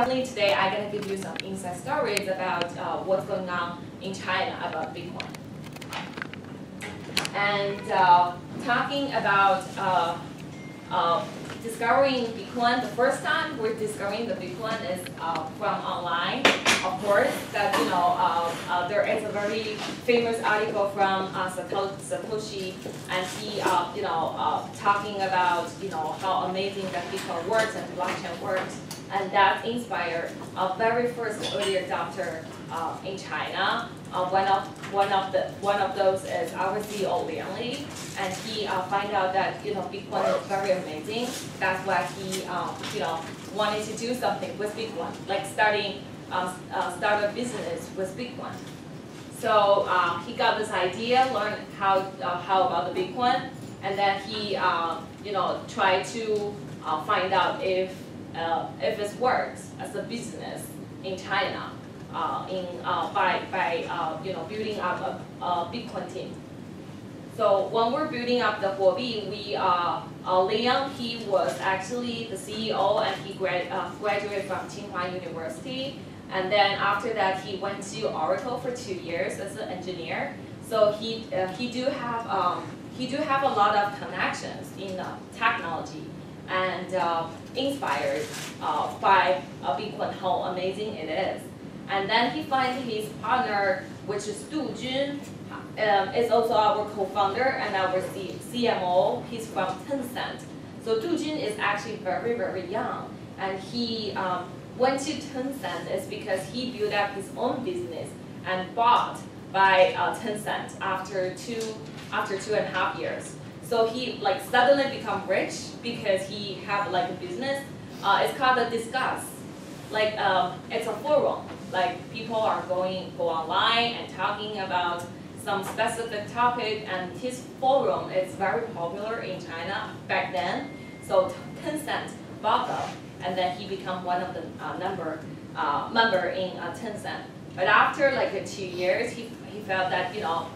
Finally, today I'm going to give you some inside stories about uh, what's going on in China about Bitcoin. And uh, talking about uh, uh discovering Bitcoin, the first time we're discovering the Bitcoin is uh, from online. Of course, that you know uh, there is a very famous article from Satoshi, and he you know talking about you know how amazing that Bitcoin works and blockchain works and that inspired a very first early adopter uh, in China. Uh, one of one of the one of those is our CEO Liang Li, and he uh, find out that you know Bitcoin is very amazing. That's why he um, you know wanted to do something with Bitcoin, like starting um, uh, start a business with Bitcoin. So uh, he got this idea, learned how uh, how about the Bitcoin, and then he uh, you know tried to find out if uh, if it works as a business in China, uh, in uh, by by uh, you know building up a, a Bitcoin team. So when we're building up the Huobi, we uh, uh, Liang he was actually the CEO and he grad, uh, graduated from Tsinghua University. And then after that, he went to Oracle for two years as an engineer. So he uh, he do have um, he do have a lot of connections in uh, technology and uh, inspired uh, by uh, Bitcoin, how amazing it is. And then he finds his partner, which is Du Jun, um, is also our co-founder and our C CMO. He's from Tencent. So Du Jun is actually very, very young. And he um, went to Tencent is because he built up his own business and bought by uh, Tencent after two, after two and a half years. So he like suddenly become rich because he have like a business. Uh, it's called the Discuz. Like um, it's a forum. Like people are going go online and talking about some specific topic, and his forum is very popular in China back then. So Tencent bought them, and then he become one of the uh, number uh, member in uh, Tencent. But after like two years, he he felt that you know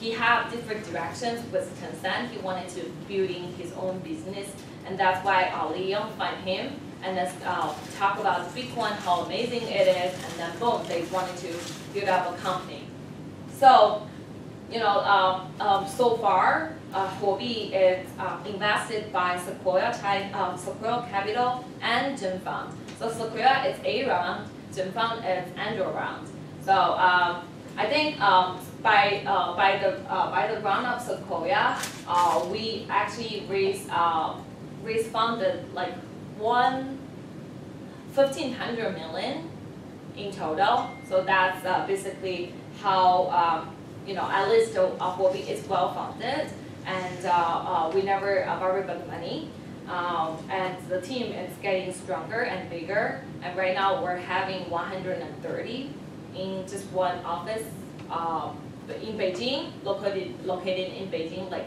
he had different directions with Tencent. He wanted to building his own business, and that's why uh, Liang find him and then uh, talk about Bitcoin, how amazing it is, and then boom, they wanted to build up a company. So, you know, uh, um, so far, uh, is uh, invested by Sequoia, um, Sequoia Capital and Zhen Fund. So Sequoia is A round, Zhen Fund is Angel round. So um, I think um, by uh, by the uh, by the round of Sequoia, uh, we actually raised uh, raised funded like one fifteen hundred million in total. So that's uh, basically how um, you know at least uh, Huobi is well funded, and uh, uh, we never uh, borrow big money. Um, and the team is getting stronger and bigger. And right now we're having 130 in just one office. Um, in Beijing, located located in Beijing, like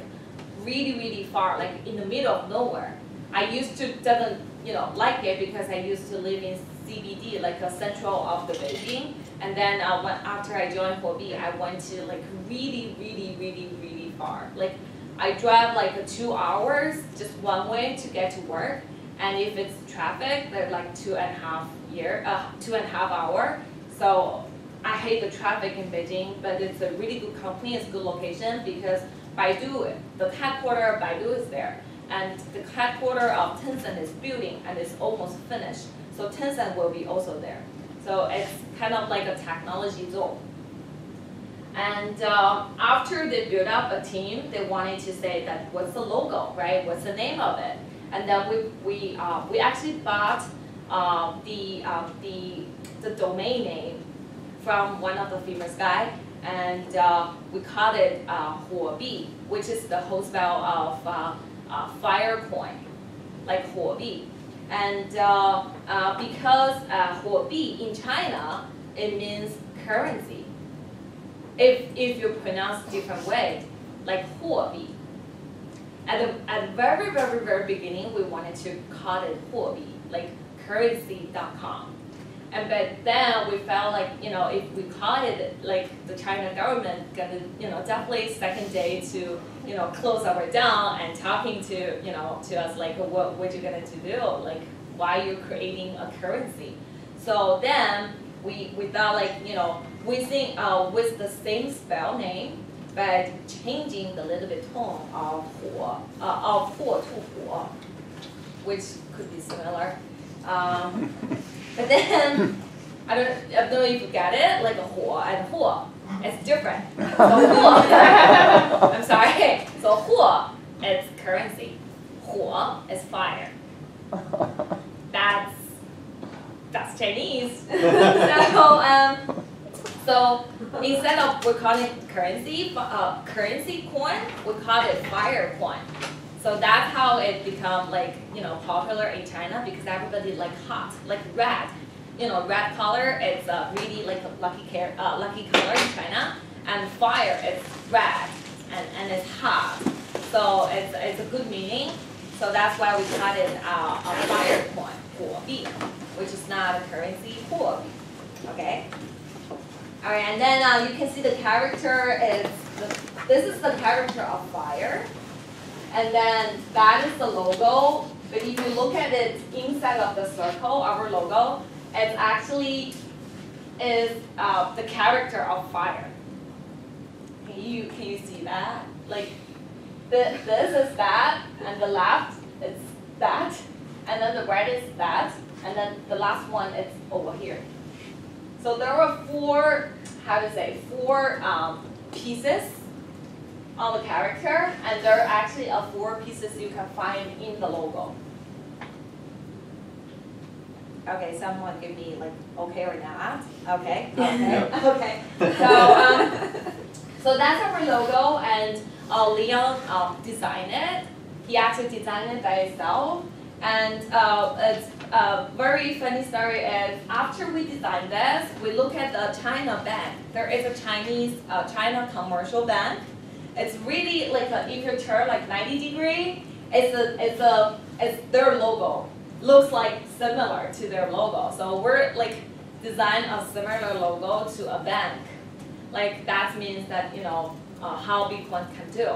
really really far, like in the middle of nowhere. I used to doesn't you know like it because I used to live in CBD, like a central of the Beijing. And then uh, when, after I joined Huobi, I went to like really really really really far. Like I drive like two hours just one way to get to work. And if it's traffic, they're like two and a half year, uh, two and a half hour. So I hate the traffic in Beijing, but it's a really good company, it's a good location because Baidu, the headquarters of Baidu is there. And the headquarters of Tencent is building and it's almost finished. So Tencent will be also there. So it's kind of like a technology zone. And uh, after they built up a team, they wanted to say that what's the logo, right? What's the name of it? And then we, we, uh, we actually bought uh, the, uh, the, the domain name from one of the famous guy, and uh, we call it uh, Huobi, which is the whole spell of uh, uh, fire coin, like Huobi. And uh, uh, because uh, Huobi in China, it means currency. If, if you pronounce different way, like Huobi. At the, at the very, very, very beginning, we wanted to call it Huobi, like currency.com. And but then we felt like, you know, if we caught it, like the China government gonna, you know, definitely second day to, you know, close our down and talking to, you know, to us like, what, what you gonna do? Like, why you're creating a currency? So then we, we thought like, you know, within, uh, with the same spell name, but changing the little bit tone of huo, uh, of huo to huo, which could be similar. Um, But then, I don't, I don't know if you get it, like a huo and huo. It's different. So huo, I'm sorry. So huo is currency. Huo is fire. That's that's Chinese. so, um, so instead of we call it currency, uh, currency coin, we call it fire coin. So that's how it become like you know popular in China because everybody like hot, like red. You know, red color it's uh, really like a lucky care, uh, lucky color in China, and fire it's red and, and it's hot. So it's, it's a good meaning. So that's why we call it uh, a fire coin, 火币 which is not a currency, 货币. Okay? Alright, and then uh, you can see the character is, the, this is the character of fire. And then that is the logo. But if you look at it inside of the circle, our logo, it actually is uh, the character of fire. Can you, can you see that? Like, the, this is that, and the left is that, and then the right is that, and then the last one is over here. So there were four, how to say, four um, pieces on the character, and there are actually uh, four pieces you can find in the logo. Okay, someone give me like okay or not. Okay, okay, okay. So um, so that's our logo, and uh, Leon um, designed it. He actually designed it by himself, and uh, it's a very funny story is after we designed this, we look at the China bank. There is a Chinese uh, China commercial bank. It's really like a, if you turn like 90 degree, it's a it's a it's their logo. Looks like similar to their logo. So we're like design a similar logo to a bank. Like that means that you know uh, how big one can do.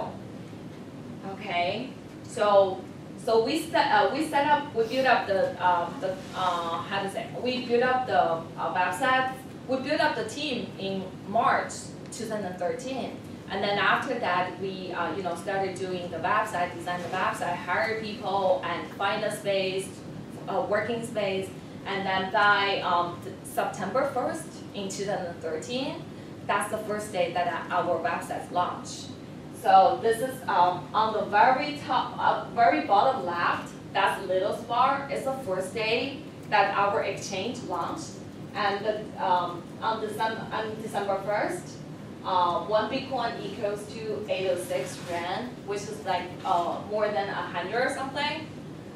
Okay, so so we set uh, we set up we built up the um, the uh, how to say we built up the uh, website. We built up the team in March 2013, and then after that we uh, you know started doing the website, design the website, hire people, and find a space, a working space, and then by um, September 1st in 2013, that's the first day that our website launched. So this is um, on the very top, uh, very bottom left, that's little spot. It's the first day that our exchange launched. And the, um, on, December, on December 1st, uh, one Bitcoin equals to 806 Rand, which is like uh, more than 100 or something.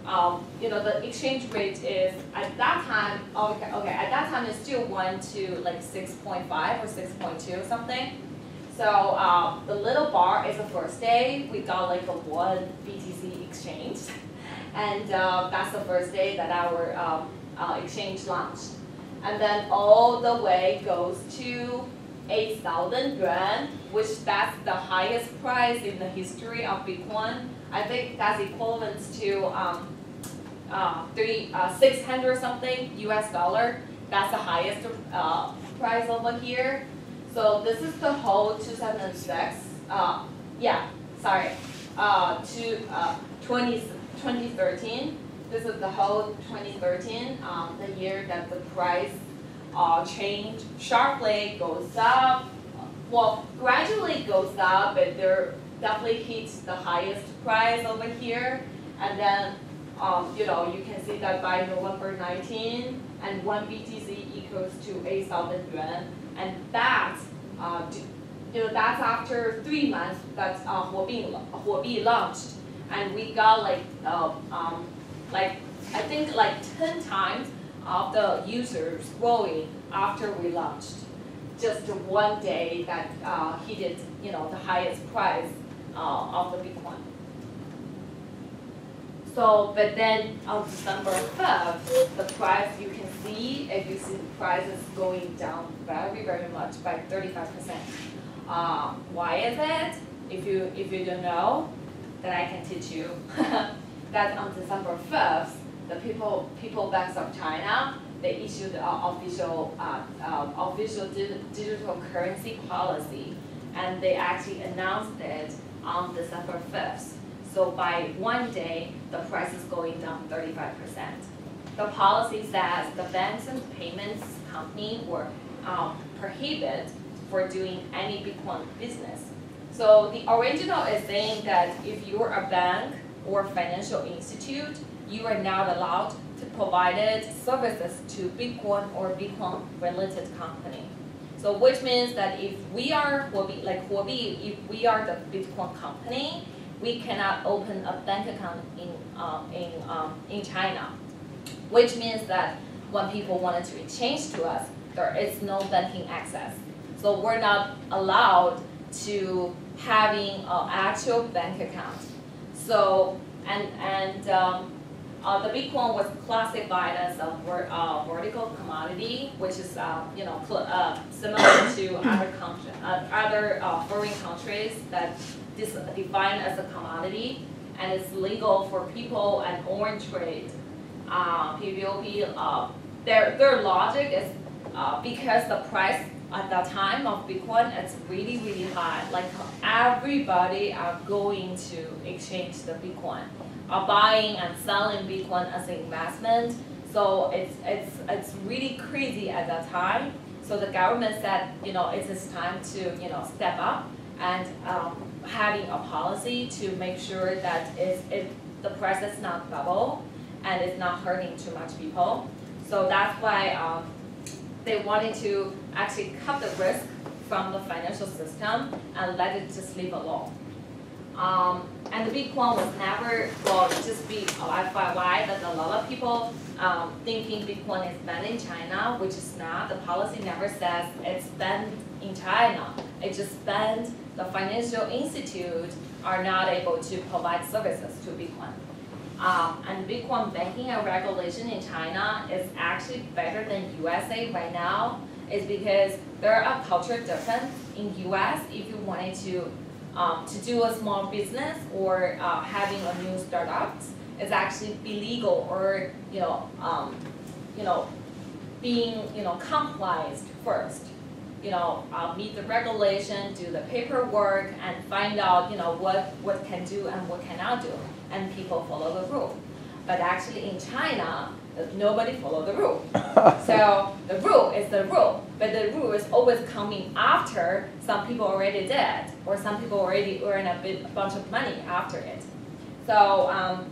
Um, you know, the exchange rate is, at that time, okay, okay, at that time it's still 1 to like 6.5 or 6.2 or something. So um, the little bar is the first day. We got like a one BTC exchange. And uh, that's the first day that our um, uh, exchange launched. And then all the way goes to 8,000 yuan, which that's the highest price in the history of Bitcoin. I think that's equivalent to um, uh, three, uh, 600 something US dollar. That's the highest uh, price over here. So this is the whole 2006, uh, yeah, sorry, uh, to, uh, 20, 2013. This is the whole 2013, um, the year that the price uh, changed sharply, goes up. Well, gradually goes up, but there definitely hits the highest price over here. And then, um, you know, you can see that by November 19, and one BTC equals to 8,000 yuan. And that, uh, you know, that's after three months that uh, Huobi launched. And we got like, uh, um, like, I think like 10 times of the users growing after we launched. Just one day that uh, hit, you know, the highest price uh, of the Bitcoin. So, but then on December 5th, the price you can see, if you see the price is going down very, very much by 35%. Uh, why is it? If you, if you don't know, then I can teach you. that on December 5th, the people, people banks of China they issued an official uh, uh, official digital currency policy, and they actually announced it on December 5th. So by one day, the price is going down 35%. The policy says the banks and payments company were um, prohibited for doing any Bitcoin business. So the original is saying that if you're a bank or financial institute, you are not allowed to provide services to Bitcoin or Bitcoin related company. So which means that if we are Huobi, like Huobi, if we are the Bitcoin company, we cannot open a bank account in um, in um, in China, which means that when people wanted to exchange to us, there is no banking access. So we're not allowed to having an actual bank account. So and and um, uh, the Bitcoin was classified as a ver uh, vertical commodity, which is uh, you know uh, similar to other country, uh, other uh, foreign countries that is defined as a commodity, and it's legal for people and own trade. Uh, PBOC, their their logic is because the price at that time of Bitcoin, it's really, really high. Like everybody are going to exchange the Bitcoin, are buying and selling Bitcoin as an investment. So it's, it's, it's really crazy at that time. So the government said, you know, it is time to, you know, step up and um, having a policy to make sure that it, it, the price is not bubble and it's not hurting too much people. So that's why um, they wanted to actually cut the risk from the financial system and let it just live alone. Um, and the Bitcoin was never, well, just be FYI that a lot of people um, thinking Bitcoin is banned in China, which is not. The policy never says it's banned in China. It just banned the financial institute are not able to provide services to Bitcoin. Um, and Bitcoin banking and regulation in China is actually better than USA right now is because there are culture difference in US if you wanted to um, to do a small business or uh, having a new startup is actually illegal or you know um, you know being you know compliant first you know uh, meet the regulation do the paperwork and find out you know what what can do and what cannot do and people follow the rule. But actually in China, nobody follow the rule. so the rule is the rule, but the rule is always coming after some people already did, or some people already earn a, bit, a bunch of money after it. So um,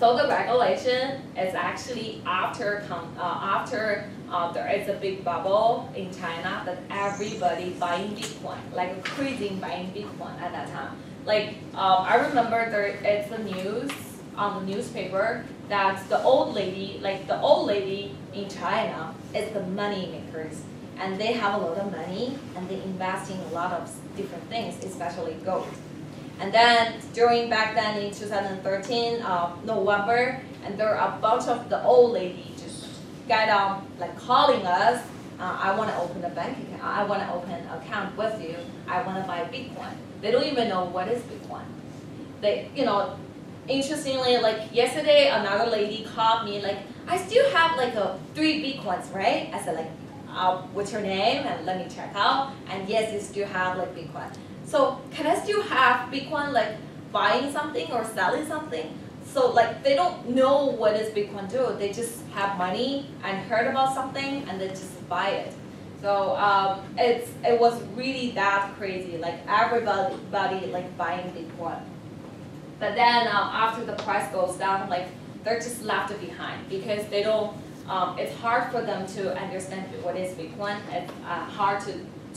so the regulation is actually after uh, after uh, there is a big bubble in China that everybody buying Bitcoin, like crazy buying Bitcoin at that time. Like, um, I remember there it's the news on the newspaper that the old lady, like the old lady in China, is the money makers. And they have a lot of money and they invest in a lot of different things, especially gold. And then during back then in 2013, uh, November, and there are a bunch of the old lady just got um, like calling us, uh, I want to open a bank account, I want to open an account with you, I want to buy Bitcoin. They don't even know what is Bitcoin. They, you know, interestingly, like yesterday, another lady called me like, I still have like a three Bitcoins, right? I said like, uh, what's your name? And let me check out. And yes, you still have like big Bitcoin. So can I still have Bitcoin like buying something or selling something? So like they don't know what is Bitcoin do. They just have money and heard about something and they just buy it. So um, it's it was really that crazy. Like everybody like buying Bitcoin. But then um, after the price goes down, like they're just left behind because they don't. Um, it's hard for them to understand what is Bitcoin. It's uh, hard to,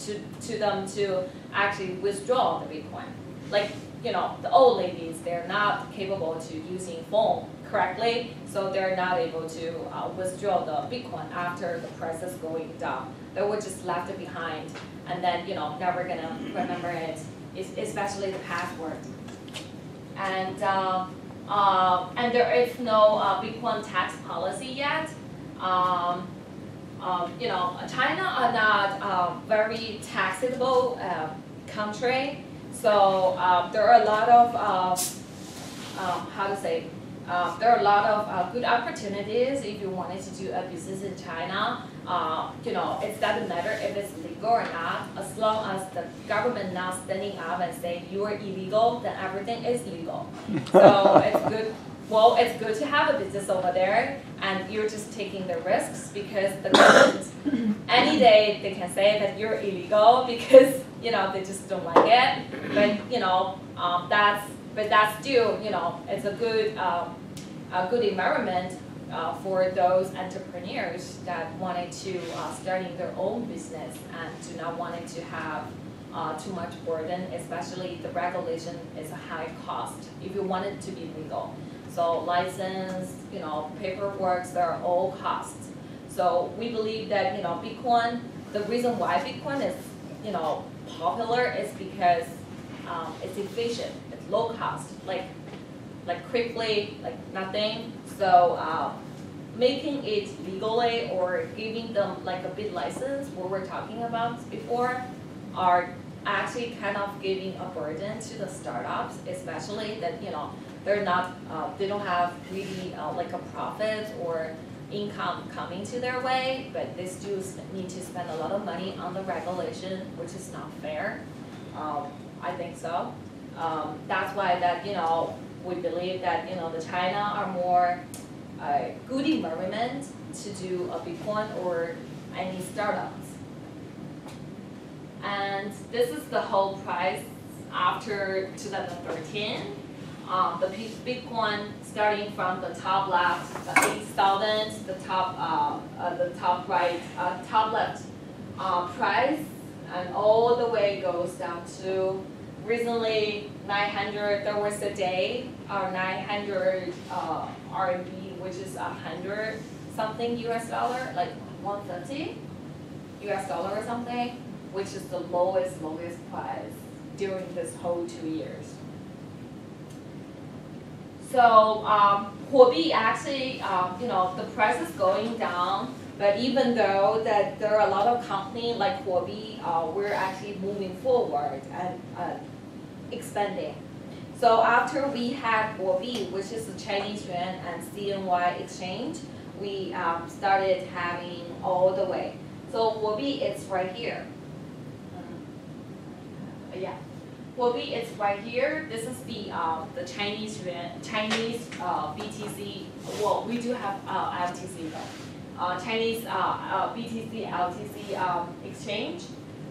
to to them to actually withdraw the Bitcoin. Like you know, the old ladies, they're not capable to using phone correctly, so they're not able to uh, withdraw the Bitcoin after the price is going down they were just left behind and then, you know, never gonna remember it, especially the password. And, uh, uh, and there is no uh, Bitcoin tax policy yet. Um, um, you know, China are not a very taxable uh, country, so uh, there are a lot of, uh, um, how to say, uh, there are a lot of uh, good opportunities if you wanted to do a business in China. Uh, you know, it doesn't matter if it's legal or not, as long as the government not standing up and saying you are illegal, then everything is legal. so it's good. Well, it's good to have a business over there, and you're just taking the risks because the government, any day they can say that you're illegal because you know they just don't like it. But you know, um, that's but that's still, you know, it's a good, um, a good environment uh, for those entrepreneurs that wanted to uh, starting their own business and do not wanting to have uh, too much burden, especially the regulation is a high cost if you want it to be legal. So license, you know, paperwork, they're all costs. So we believe that, you know, Bitcoin, the reason why Bitcoin is, you know, popular is because um, it's efficient it's low cost, like like quickly, like nothing. So uh, making it legally or giving them like a bit license, what we're talking about before, are actually kind of giving a burden to the startups, especially that you know they're not, uh, they don't have really uh, like a profit or income coming to their way, but they still need to spend a lot of money on the regulation, which is not fair. Um, I think so. Um, that's why that, you know, we believe that, you know, the China are more uh, good environment to do a Bitcoin or any startups. And this is the whole price after 2013. Um, the Bitcoin starting from the top left, the 8,000, the top, uh, uh, the top right, uh, top left uh, price, and all the way goes down to recently 900, there was a day, uh, 900 uh, RMB, which is a 100 something US dollar, like 130 US dollar or something, which is the lowest, lowest price during this whole two years. So um, Huobi actually, um, you know, the price is going down, but even though that there are a lot of companies like Huobi, uh, we're actually moving forward and uh, expanding. So after we had Huobi, which is the Chinese yuan and CNY exchange, we um, started having all the way. So Huobi is right here. Uh, yeah. Huobi is right here. This is the uh, the Chinese yuan, Chinese uh, BTC. Well, we do have uh, LTC though. Uh, Chinese uh, uh, BTC LTC um, exchange.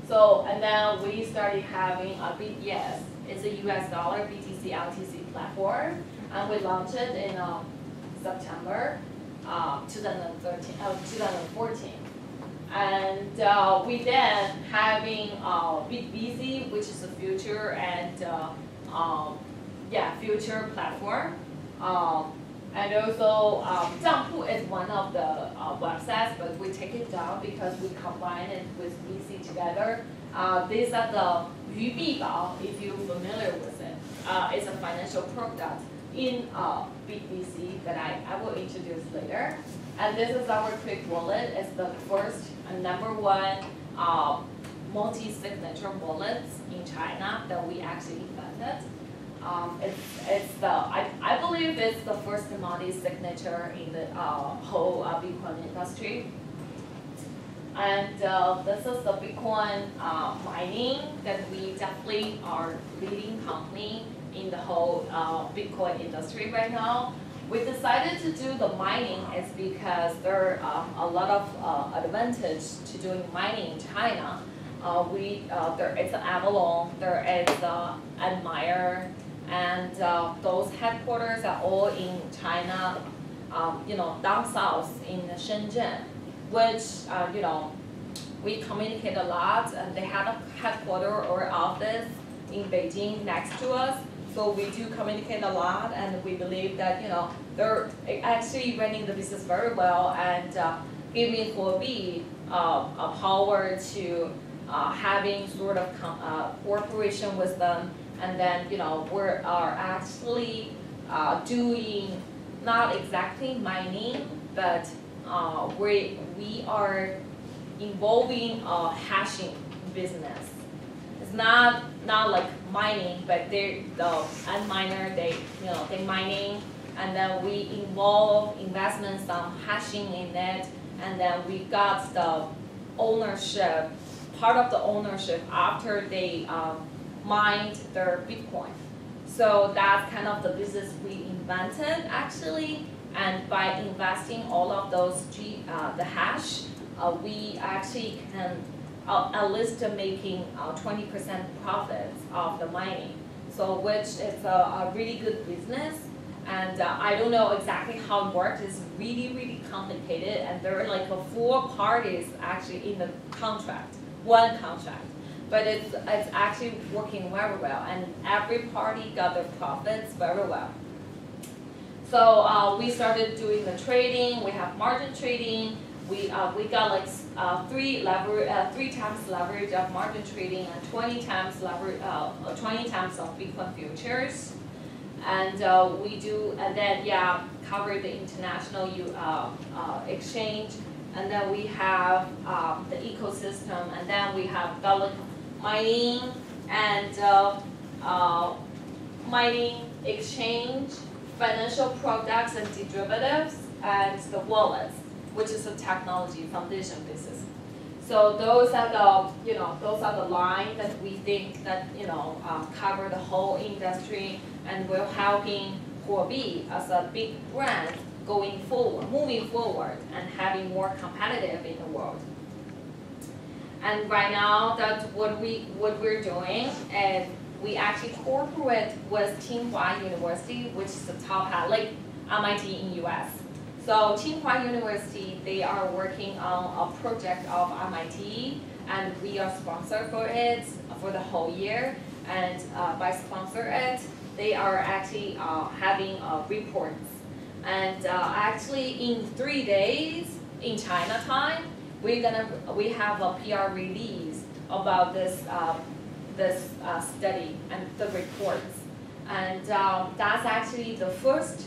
So and then we started having a BTS. It's a US dollar BTC LTC platform, and we launched it in um, September uh, 2013, uh, 2014. And uh, we then having uh, BitVC, which is a future and uh, um, yeah, future platform. Um, and also, um, is one of the uh, websites, but we take it down because we combine it with BC together. Uh, these are the Bao, if you're familiar with it. Uh, it's a financial product in uh, BTC that I, I will introduce later. And this is our quick wallet. It's the first and number one uh, multi-signature wallets in China that we actually invented. Um, it's, it's the, I, I believe it's the first multi-signature in the uh, whole uh, Bitcoin industry. And uh, this is the Bitcoin uh, mining that we definitely are leading company in the whole uh, Bitcoin industry right now. We decided to do the mining is because there are um, a lot of uh, advantage to doing mining in China. Uh, we uh, there is Avalon, there is Antminer, and those headquarters are all in China. Um, you know, down south in Shenzhen which, uh, you know, we communicate a lot and they have a headquarter or office in Beijing next to us. So we do communicate a lot and we believe that, you know, they're actually running the business very well and uh, giving Huobi uh, a power to uh, having sort of uh, cooperation with them. And then, you know, we are actually uh, doing not exactly mining, but uh, we, we are involving a hashing business. It's not not like mining, but they're the Antminer they you know they mining and then we involve investments on hashing in it, and then we got the ownership, part of the ownership after they um, mined their Bitcoin. So that's kind of the business we invented actually, and by investing all of those G, uh, the hash, uh, we actually can uh, at least making uh, 20% profits of the mining. So which is a, a really good business. And uh, I don't know exactly how it works. It's really, really complicated. And there are like four parties actually in the contract, one contract. But it's, it's actually working very well. And every party got their profits very well. So uh, we started doing the trading. We have margin trading. We, uh, we got like uh, three lever, uh, three times leverage of margin trading and 20 times lever, uh, 20 times of Bitcoin futures. And uh, we do, and then yeah, cover the international exchange. And then we have um, the ecosystem, and then we have Gullet mining and mining exchange, financial products and derivatives, and the wallets which is a technology foundation business. So those are the, you know, those are the lines that we think that, you know, um, cover the whole industry and will helping Huobi as a big brand going forward, moving forward and having more competitive in the world. And right now, that's what we what we're doing, and we actually cooperate with Tsinghua University, which is the top like MIT in US. So Tsinghua University, they are working on a project of MIT, and we are sponsor for it for the whole year. And uh, by sponsor it, they are actually uh, having uh, reports. And uh, actually, in three days in China time, we're gonna we have a PR release about this uh, this uh, study and the reports. And um, that's actually the first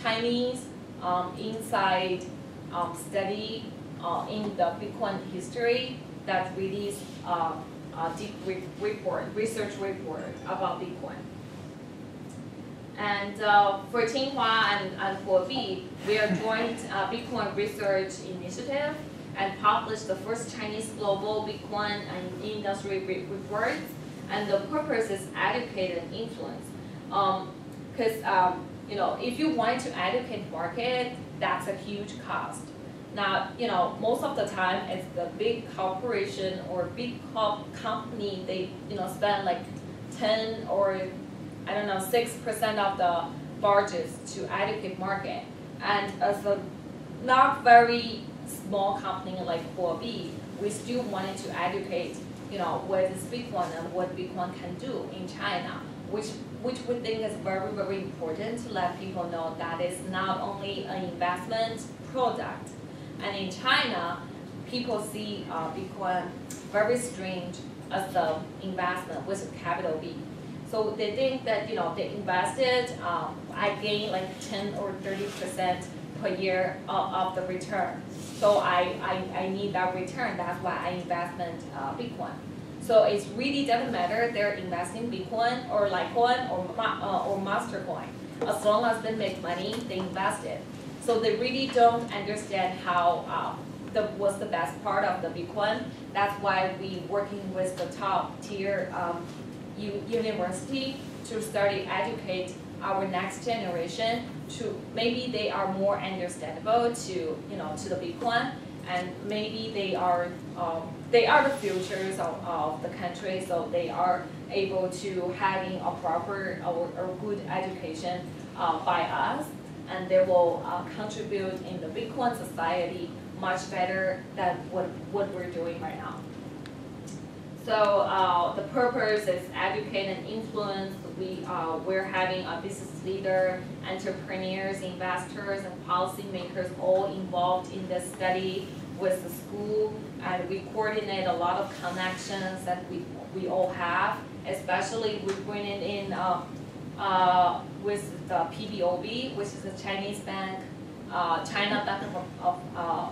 Chinese um, inside um, study uh, in the Bitcoin history that released uh, a deep re report, research report about Bitcoin. And uh, for Tsinghua and, and Huobi, we are joint uh, Bitcoin research initiative and published the first Chinese global Bitcoin and industry re reports. And the purpose is educate and influence. Because um, um, you know, if you want to educate market, that's a huge cost. Now, you know, most of the time it's the big corporation or big comp company, they, you know, spend like 10 or, I don't know, 6% of the budgets to educate market. And as a not very small company like Huobi, we still wanted to educate, you know, what is Bitcoin and what Bitcoin can do in China, which which we think is very, very important to let people know that it's not only an investment product. And in China, people see uh, Bitcoin very strange as the investment with capital B. So they think that, you know, they invested, um, I gain like 10 or 30% per year of, of, the return. So I, I, I need that return, that's why I invest in uh, Bitcoin. So it really doesn't matter they're investing Bitcoin or Litecoin or, uh, or Mastercoin. As long as they make money, they invest it. So they really don't understand how uh, the, what's the best part of the Bitcoin. That's why we working with the top tier um, university to study educate our next generation to maybe they are more understandable to you know to the Bitcoin and maybe they are um, they are the futures of, of the country, so they are able to having a proper or, or good education uh, by us, and they will uh, contribute in the Bitcoin society much better than what, what we're doing right now. So uh, the purpose is educate and influence. We, uh, we're having a business leader, entrepreneurs, investors, and policymakers all involved in this study with the school and we coordinate a lot of connections that we, we all have, especially we bring it in uh, uh, with the PBOC, which is the Chinese bank, uh, China Bank of, of uh,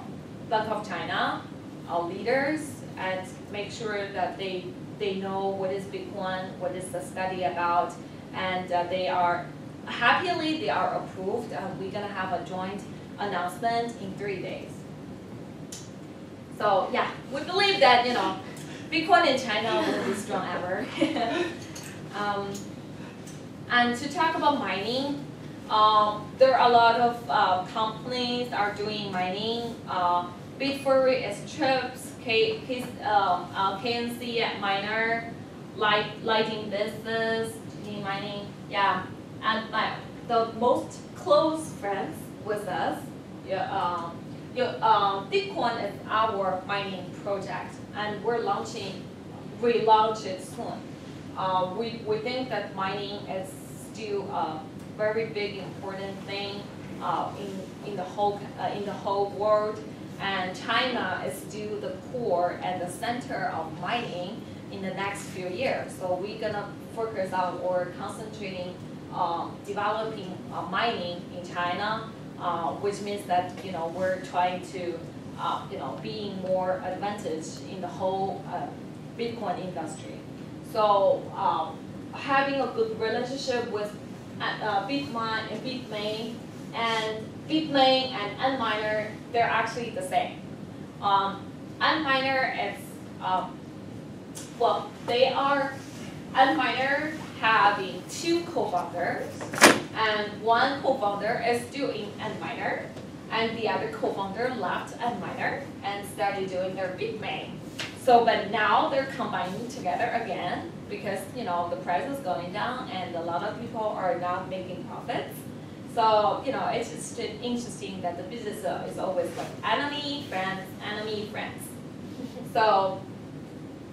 Bank of China, our leaders, and make sure that they they know what is Bitcoin, what is the study about, and uh, they are happily, they are approved, and we're gonna have a joint announcement in three days. So, yeah, we believe that, you know, Bitcoin in China will be strong ever. um, and to talk about mining, um, there are a lot of uh, companies are doing mining. Uh, Bitfury is chips, K, K, um, uh, KNC miner, light, lighting business, in mining, yeah. And my, the most close friends with us, yeah, um, yeah, um, Bitcoin is our mining project, and we're launching, we launch it soon. Uh, we, we think that mining is still a very big important thing uh, in, in the whole uh, in the whole world, and China is still the core and the center of mining in the next few years. So we're gonna focus on or concentrating um, developing uh, mining in China, uh, which means that you know we're trying to uh, you know being more advantaged in the whole uh, Bitcoin industry. So um, having a good relationship with uh, Bitmine and Bitmain and Bitmain and Antminer, they're actually the same. Um, minor is, um, well, they are, Antminer having two co-founders, and one co-founder is doing in minor, and the other co-founder left Antminer and started doing their Bitmain. So, but now they're combining together again because you know the price is going down and a lot of people are not making profits. So you know it's just interesting that the business uh, is always like enemy, friends, enemy, friends. so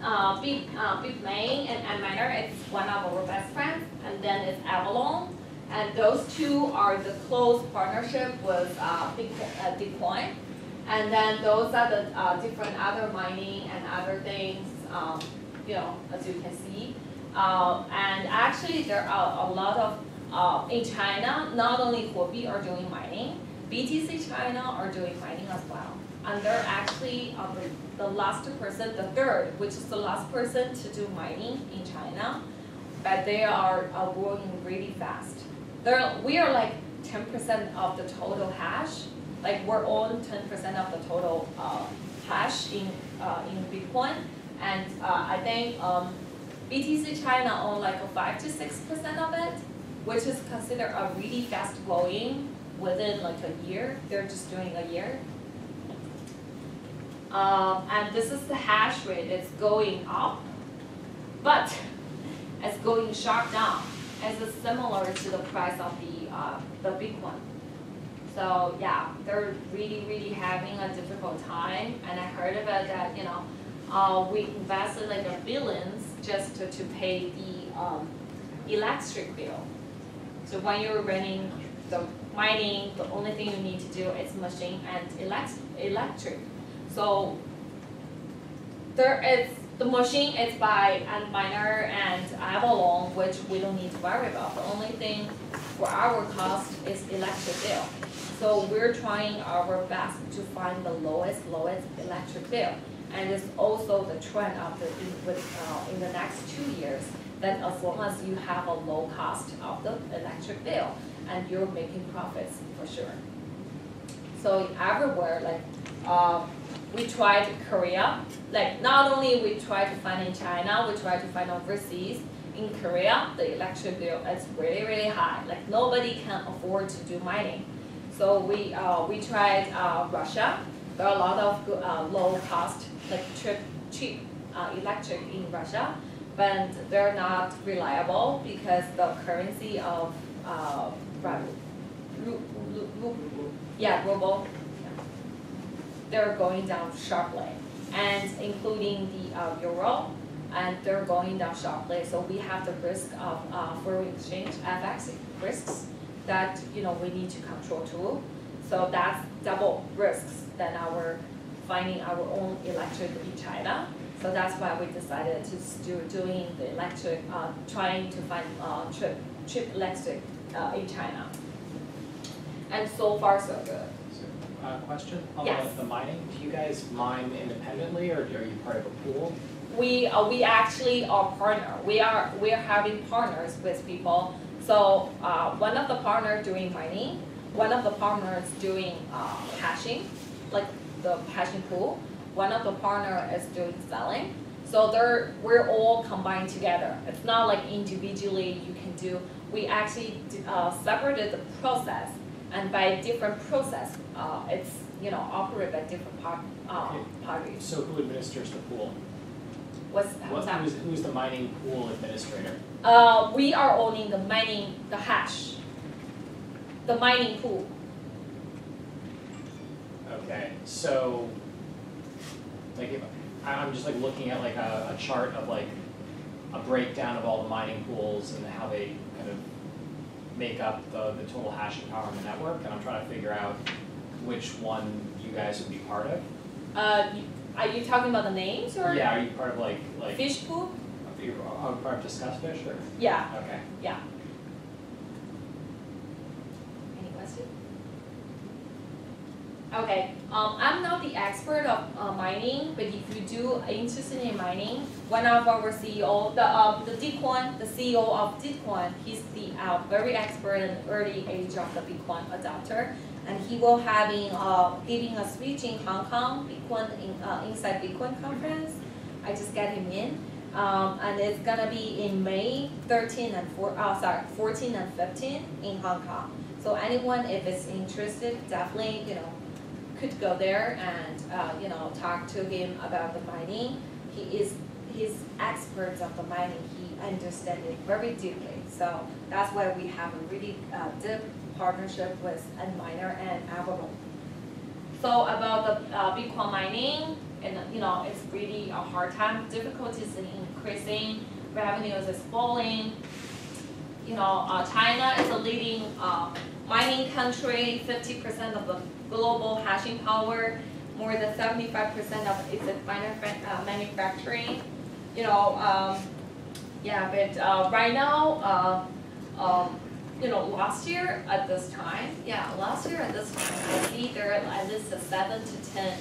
uh, Big uh, Bitmain and Antminer it's one of our best friends, and then it's Avalon, and those two are the close partnership with uh, Bitcoin. Uh, and then those are the uh, different other mining and other things, um, you know, as you can see. Uh, and actually there are a lot of, uh, in China, not only Huobi are doing mining, BTC China are doing mining as well. And they're actually uh, the, last person, the third, which is the last person to do mining in China, but they are uh, growing really fast. They're, we are like 10% of the total hash like we're on 10% of the total uh, hash in, uh, in Bitcoin. And uh, I think um, BTC China own like a 5 to 6% of it, which is considered a really fast growing within like a year. They're just doing a year. Um, and this is the hash rate. It's going up, but it's going sharp down. It's similar to the price of the uh, the Bitcoin. So yeah, they're really, really having a difficult time. And I heard about that, you know, uh, we invested like a billions just to, to pay the um, electric bill. So when you're running the mining, the only thing you need to do is machine and elect electric. So there is the machine is by Antminer and Avalon, which we don't need to worry about. The only thing for our cost is electric bill. So we're trying our best to find the lowest, lowest electric bill. And it's also the trend of the, with, uh, in the next two years that as long as you have a low cost of the electric bill and you're making profits for sure. So everywhere, like uh, we tried Korea, like not only we tried to find in China, we tried to find overseas. In Korea, the electric bill is really, really high. Like nobody can afford to do mining. So we, uh, we tried uh, Russia. There are a lot of uh, low cost, like cheap, cheap uh, electric in Russia, but they're not reliable because the currency of uh, yeah, ruble, they're going down sharply, and including the uh, euro, and they're going down sharply. So we have the risk of uh, foreign exchange FX risks that you know we need to control too. So that's double risks than our finding our own electric in China. So that's why we decided to do doing the electric, uh, trying to find uh, cheap, cheap electric uh, in China. And so far so good. So, uh, question on yes. the, the mining. Do you guys mine independently, or are you part of a pool? We uh, we actually are partner. We are we are having partners with people So, uh, one of the partner doing mining, one of the partners doing, uh, hashing, like the hashing pool. One of the partner is doing selling. So they're, we're all combined together. It's not like individually you can do, we actually, uh, separated the process. And by different process, uh, it's, you know, operated by different part, uh, parties. So who administers the pool? What's, What, who's, who's the mining pool administrator? Uh, we are owning the mining, the hash, the mining pool. Okay, so, like, if, I, I'm just like looking at like a, a chart of like a breakdown of all the mining pools and how they kind of make up the, the total hashing power on the network, and I'm trying to figure out which one you guys would be part of. Uh, you- are you talking about the names or? Yeah, are you part of like, like, Fish pool? are you are you part of Discus Fish or? Yeah, Okay. yeah. Any question? Okay, um, I'm not the expert of uh, mining, but if you do interested in mining, one of our CEO, the, uh, the Bitcoin, the CEO of Bitcoin, he's the, uh, very expert in early age of the Bitcoin adopter. And he will having, uh, giving a speech in Hong Kong, Bitcoin, in, uh, inside Bitcoin conference. I just got him in. Um, and it's gonna be in May thirteen and four, uh, sorry, fourteen and fifteen in Hong Kong. So anyone, if is interested, definitely, you know, could go there and, uh, you know, talk to him about the mining. He is, he's expert of the mining, he understands it very deeply. So that's why we have a really, uh, deep partnership with Miner and Avalon. So about the, uh, Bitcoin mining, and, you know, it's really a hard time, difficulties in increasing, revenues is falling. You know, uh, China is a leading, uh, mining country, fifty percent of the global hashing power, more than seventy-five percent of its uh, manufacturing. You know, um, yeah, but, uh, right now, uh, um, you know, last year at this time, yeah, last year at this time, I see there are at least seven to ten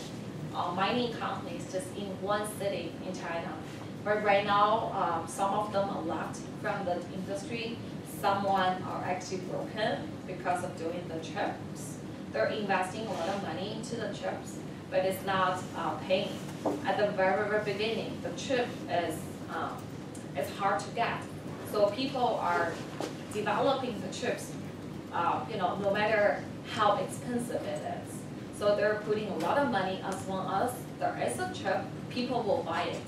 uh, mining companies just in one city in China. But right now, um, some of them are left from the industry, someone are actually broken because of doing the chips. They're investing a lot of money into the chips, but it's not uh, paying. At the very, very beginning, the chip is, um, it's hard to get. So people are developing the chips, uh, you know, no matter how expensive it is. So they're putting a lot of money as long as there is a chip, people will buy it.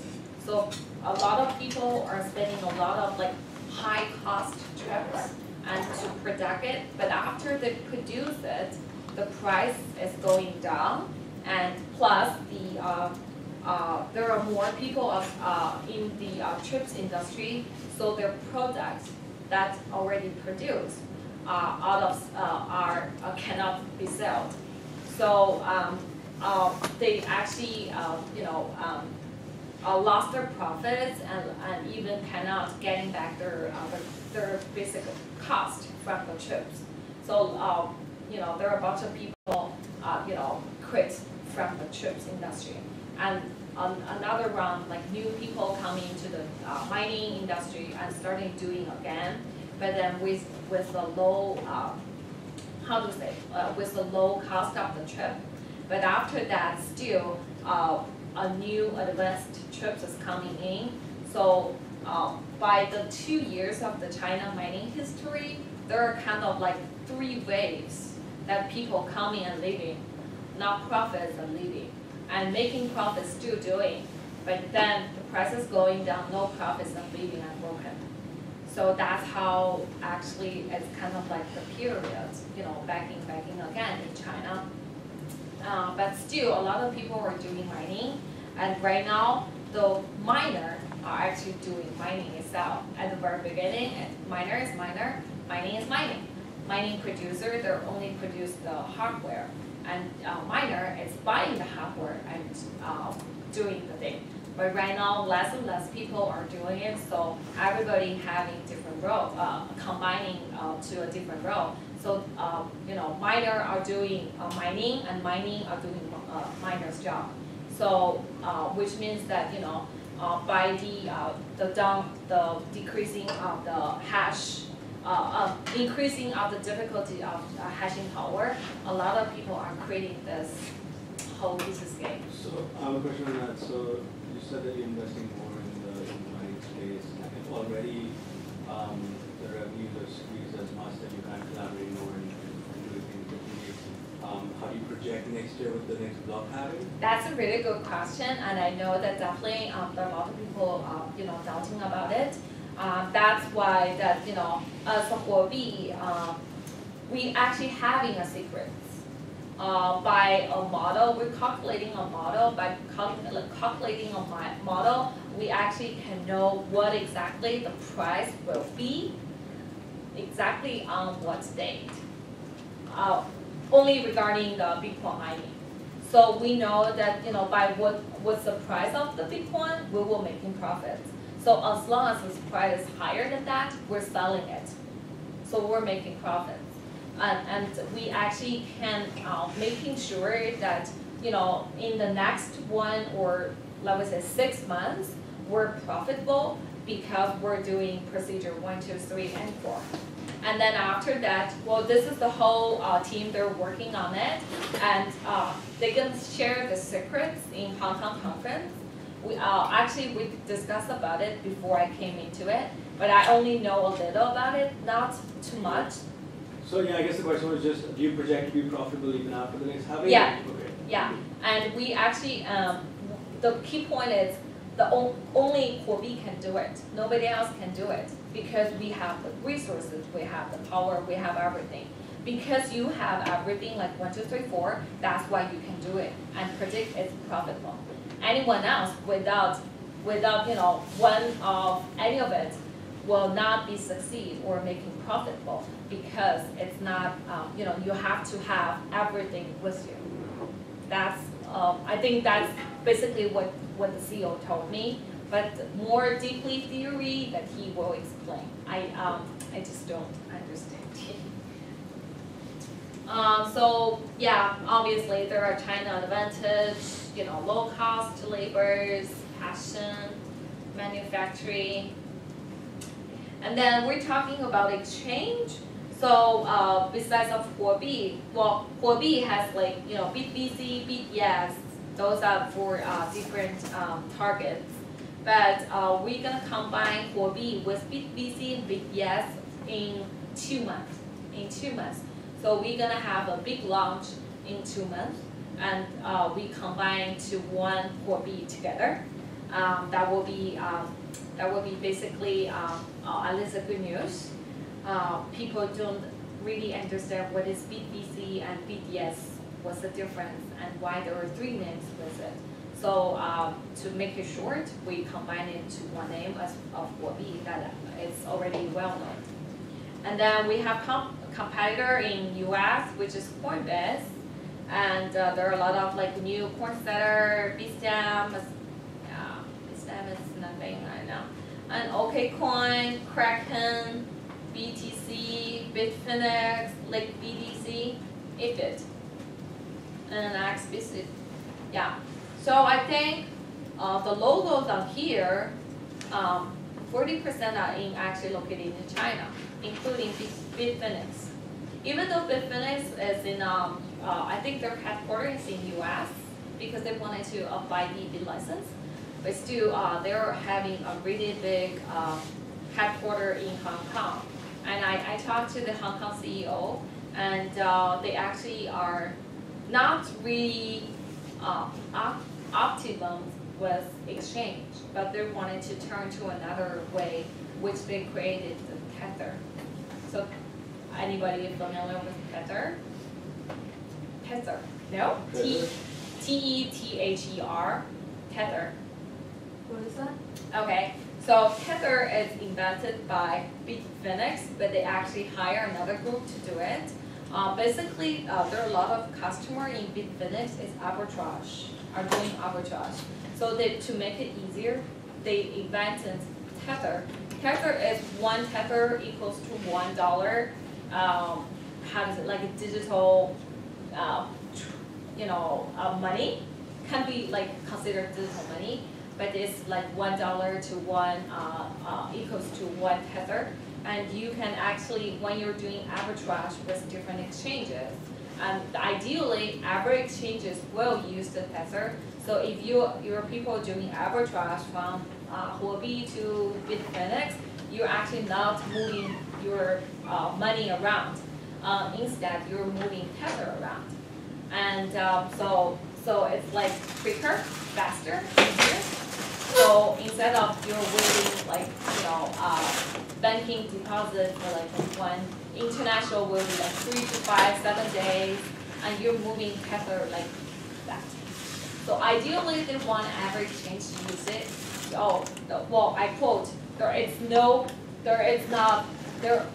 So a lot of people are spending a lot of like high cost chips and to product it, but after they produce it, the price is going down and plus the uh, uh, there are more people of, uh, in the uh, chips industry, so their products that already produced uh, out of uh, are uh, cannot be sold. So um, uh, they actually uh, you know um, uh, lost their profits and, and even cannot getting back their, uh, their, their basic cost from the chips. So, uh, you know, there are a bunch of people, uh, you know, quit from the chips industry. And um, another round, like new people coming into the uh, mining industry and starting doing again, but then with, with the low, uh, how to say, uh, with the low cost of the chip. But after that, still, uh, a new advanced chips is coming in. So uh, by the two years of the China mining history, there are kind of like three waves that people coming and leaving, not profits and leaving, and making profits still doing. But then the price is going down, no profits and leaving and broken. So that's how actually it's kind of like the period, you know, backing, backing again in China. Uh, but still, a lot of people are doing mining, and right now, the miner are actually doing mining itself. At the very beginning, miner is miner, mining is mining. Mining producer, they're only produce the hardware, and uh, miner is buying the hardware and uh, doing the thing. But right now, less and less people are doing it, so everybody having different role, uh, combining uh, to a different role. So, uh, you know, miner are doing uh, mining and mining are doing uh, miner's job. So, which means that, you know, by the, uh, the down, the decreasing of the hash uh, uh, increasing of the difficulty of uh, hashing power, a lot of people are creating this whole business game. So, I have a question on that, so you said that you're investing more in the, mining space, already, um, the revenues are squeezed as much that you can't collaborate more and, and do things differently, um, how do you project next year with the next block halving? That's a really good question, and I know that definitely um, there are a lot of people, uh, you know, doubting about it. Um, that's why that you know, as a Huobi, um, we actually having a secret. Uh, by a model, we're calculating a model. By cal- calculating a model, we actually can know what exactly the price will be, exactly on what date. Uh, only regarding the Bitcoin mining. So we know that, you know, by what, what's the price of the Bitcoin, we will making profits. So as long as this price is higher than that, we're selling it. So we're making profits. And, and we actually can, uh, making sure that, you know, in the next one or, let me say, six months, we're profitable because we're doing procedure one, two, three, and four. And then after that, well, this is the whole uh, team, they're working on it. And uh, they can share the secrets in Hong Kong conference. We, uh, actually, we discussed about it before I came into it, but I only know a little about it, not too much. So, yeah, I guess the question was just, do you project to be profitable even after the next halving? Yeah. Okay. Yeah, and we actually, um, the key point is, the on- only Huobi can do it, nobody else can do it, because we have the resources, we have the power, we have everything. Because you have everything like one, two, three, four, that's why you can do it and predict it's profitable. Anyone else without, without, you know, one of any of it will not be succeed or making profitable because it's not, um, you know, you have to have everything with you. That's, um, I think that's basically what, what the CEO told me, but more deeply theory that he will explain. I, um, I just don't understand. Um, so, yeah, obviously there are China advantage, you know, low cost labors, passion, manufacturing. And then we're talking about exchange. So uh, besides of Huobi, well, Huobi has like, you know, BitVC, BitYes, those are for uh, different um, targets. But uh, we're gonna combine Huobi with BitVC and BitYes in two months, in two months. So we're gonna have a big launch in two months, and uh, we combine to one Huobi together. Um, that will be, um, that will be basically, um, at least a good news uh, people don't really understand what is BitVC and BitYes, what's the difference, and why there are three names with it. So um, to make it short, we combine it to one name as of Huobi that is already well known. And then we have com- competitor in US, which is Coinbase, and uh, there are a lot of like new Coinsetter, Bitstamp, uh, Bitstamp is nothing right now, and OKCoin, Kraken, BTC, Bitfinex, like BDC, IFIT, and XBC. Yeah, so I think uh, the logos on here, um, 40% are in actually located in China, including Bit- Bitfinex. Even though Bitfinex is in, um, uh, I think their headquarters in US because they wanted to apply the BitLicense, but still uh, they're having a really big uh, headquarters in Hong Kong. And I, I talked to the Hong Kong CEO, and uh, they actually are not really uh, op- optimum with exchange, but they wanted to turn to another way, which they created the Tether. So, anybody familiar with Tether? Tether, no? T Tether? T E T H E R, Tether. What is that? Okay, so Tether is invented by Bitfinex, but they actually hire another group to do it. Uh, basically, uh, there are a lot of customer in Bitfinex is arbitrage, are doing arbitrage. So they, to make it easier, they invented Tether. Tether is one Tether equals to one dollar. Um, how does it, like a digital, uh, you know, uh, money, can be like considered digital money but it's like one dollar to one uh, uh, equals to one tether. And you can actually, when you're doing arbitrage with different exchanges, and ideally, every exchanges will use the Tether. So if you, your people doing arbitrage from uh, Huobi to Bitfinex, you're actually not moving your uh, money around. Uh, instead, you're moving Tether around. And um, so, so it's like quicker, faster, easier. So instead of you're waiting like, you know, uh, banking deposit for like one, international will be like three to five, seven days, and you're moving Tether like that. So ideally, they want every exchange to use it. Oh, well, I quote, there is no, there is not, there,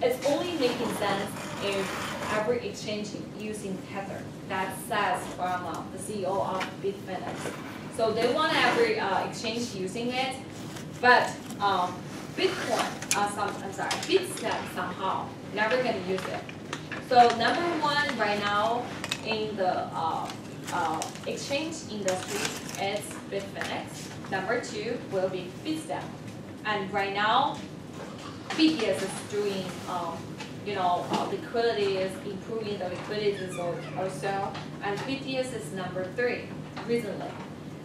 it's only making sense if every exchange using Tether. That says from uh, the CEO of Bitfinex. So they want every uh, exchange using it, but um, Bitcoin, uh, some, I'm sorry, Bitstamp somehow never gonna use it. So number one right now in the uh, uh, exchange industry is Bitfinex. Number two will be Bitstamp. And right now, BTS is doing, um, you know, uh, liquidity is improving the liquidity so- also, and BTS is number three recently.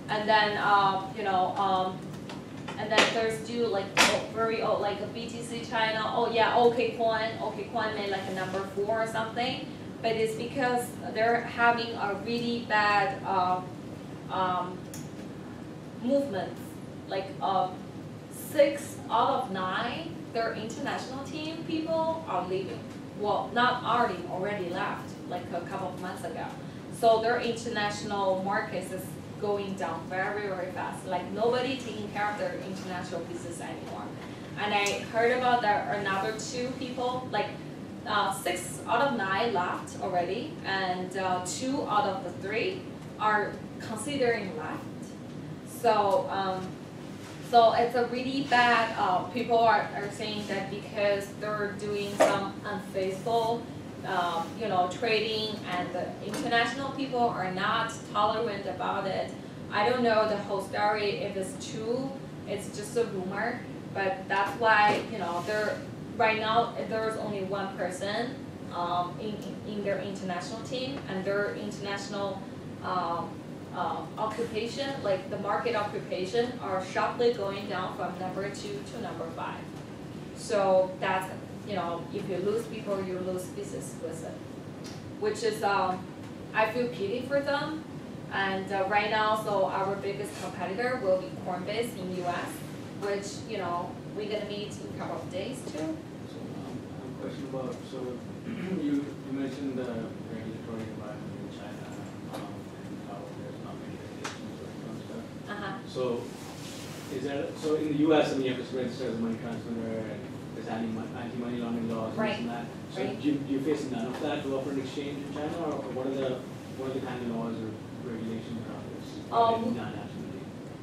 And then, um, you know, um, and then there's still like oh, very old, like a BTC China, oh yeah, OKCoin, OKCoin made like a number four or something. But it's because they're having a really bad, um, um, movements, like, um, six out of nine, their international team people are leaving. Well, not already, already left, like a couple of months ago. So their international markets is going down very, very fast. Like nobody taking care of their international business anymore. And I heard about are another two people, like uh, six out of nine left already, and uh, two out of the three are considering left. So um, so it's a really bad, uh, people are, are saying that because they're doing some unfaithful, um, you know, trading and the international people are not tolerant about it. I don't know the whole story, if it's true, it's just a rumor, but that's why, you know, there, right now, there's only one person, um, in, in their international team, and their international, um, uh, occupation, like the market occupation, are sharply going down from number two to number five. So that's, you know, if you lose people, you lose business with it. Which is, um, I feel pity for them. And uh, right now, so our biggest competitor will be Coinbase in US, which, you know, we're gonna meet in a couple of days too. So, um, I have a question about, so you, you mentioned the regulatory environment in China, um, and how there's not many regulations or stuff. Uh-huh. So, is there, so in the US, I mean, you have to register as a money transmitter and there's anti, anti-money laundering laws and this and that. So right. do you, do you face none of that to offer an exchange in China, or what are the, what are the kind of laws or regulations around this? Um? Uh,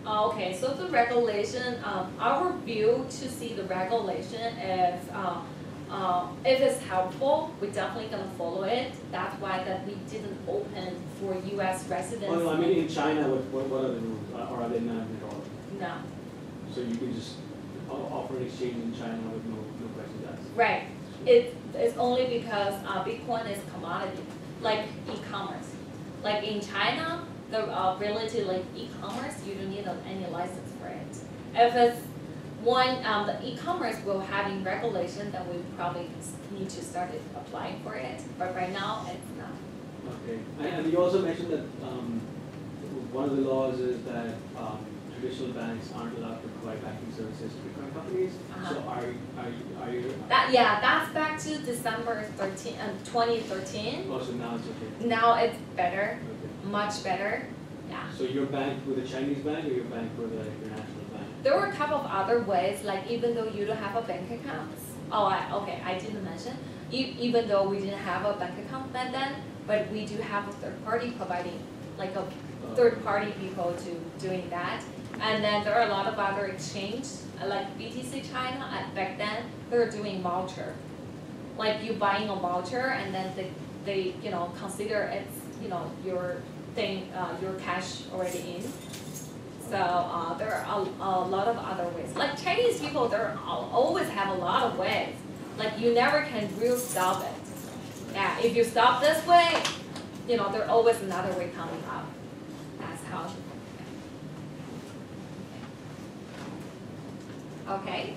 Okay, so the regulation, um, our view to see the regulation is, uh, uh, if it's helpful, we're definitely gonna follow it. That's why that we didn't open for US residents. Oh, no, I mean, in China, what, what, what are the rules, or are they none at all? No, So you can just o- offer an exchange in China with no, no questions asked? Right, it, it's only because, uh, Bitcoin is commodity, like e-commerce. Like in China, the, uh, ability like e-commerce, you don't need any license for it. If it's one, um, the e-commerce will having regulation, then we probably need to start applying for it, but right now, it's not. Okay, and, and you also mentioned that, um, one of the laws is that, um, traditional banks aren't allowed to provide banking services to Companies. So Uh-huh. are, are you, are you, That, yeah, that's back to December thirteen, um, twenty thirteen. also now it's okay? Now it's better, Okay. much better, yeah. So you're banked with a Chinese bank or you're banked with an international bank? There were a couple of other ways, like even though you don't have a bank account. Oh, I, okay, I didn't mention, even though we didn't have a bank account back then, but we do have a third party providing, like a Uh, third party people to doing that. And then there are a lot of other exchange, uh, like BTC China, at back then, they're doing voucher. Like you buying a voucher and then they, they, you know, consider it's, you know, your thing, uh, your cash already in. So uh, there are a, a lot of other ways. Like Chinese people, they always have a lot of ways. Like you never can really stop it. Yeah, if you stop this way, you know, there's always another way coming up. That's how. Okay.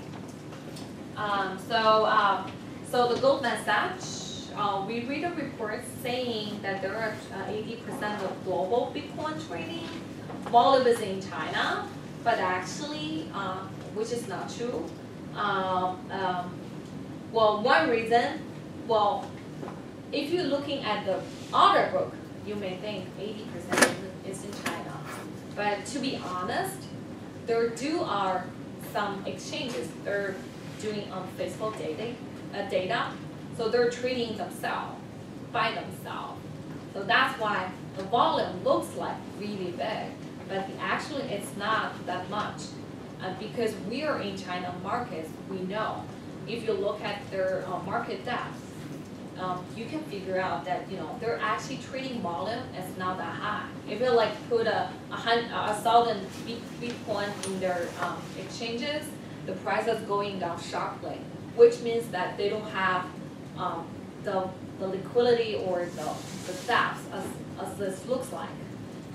Um, so, um, so the Goldman Sachs, uh, we read a report saying that there are uh, eighty percent of global Bitcoin trading volume is in China, but actually, uh, which is not true. Um, um, well, one reason, well, if you're looking at the order book, you may think eighty percent is in China. But to be honest, there do are some exchanges, they're doing on physical data, uh, data, so they're trading themselves, by themselves. So that's why the volume looks like really big, but actually it's not that much. Uh, because we are in China markets, we know, if you look at their uh, market depth, um, you can figure out that, you know, they're actually trading volume is not that high. If you like put a, a hun, a thousand Bit- Bitcoin in their, um, exchanges, the price is going down sharply, which means that they don't have, um, the, the liquidity or the, the depth as, as this looks like.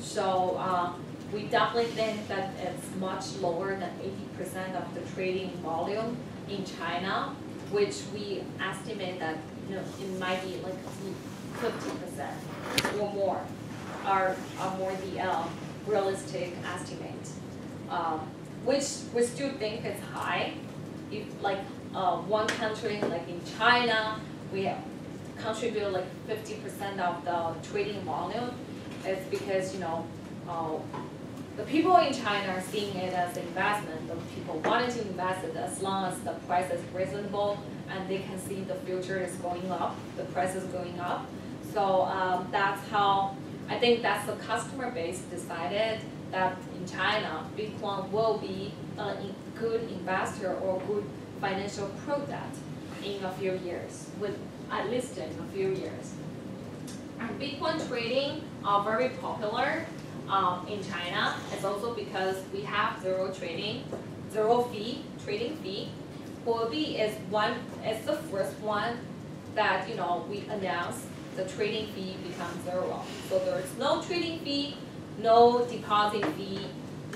So, uh, we definitely think that it's much lower than eighty percent of the trading volume in China, which we estimate that, you know, it might be like fifty percent or more are, are more the, um, realistic estimate. Um, which we still think is high. If like, uh, one country, like in China, we contribute like fifty percent of the trading volume. It's because, you know, uh, the people in China are seeing it as an investment, the people wanting to invest it as long as the price is reasonable and they can see the future is going up, the price is going up. So um, that's how, I think that's the customer base decided that in China, Bitcoin will be a good investor or good financial product in a few years, with at least in a few years. And Bitcoin trading are very popular um, in China. It's also because we have zero trading, zero fee, trading fee. Huobi is one, is the first one that, you know, we announced the trading fee becomes zero. So there is no trading fee, no deposit fee,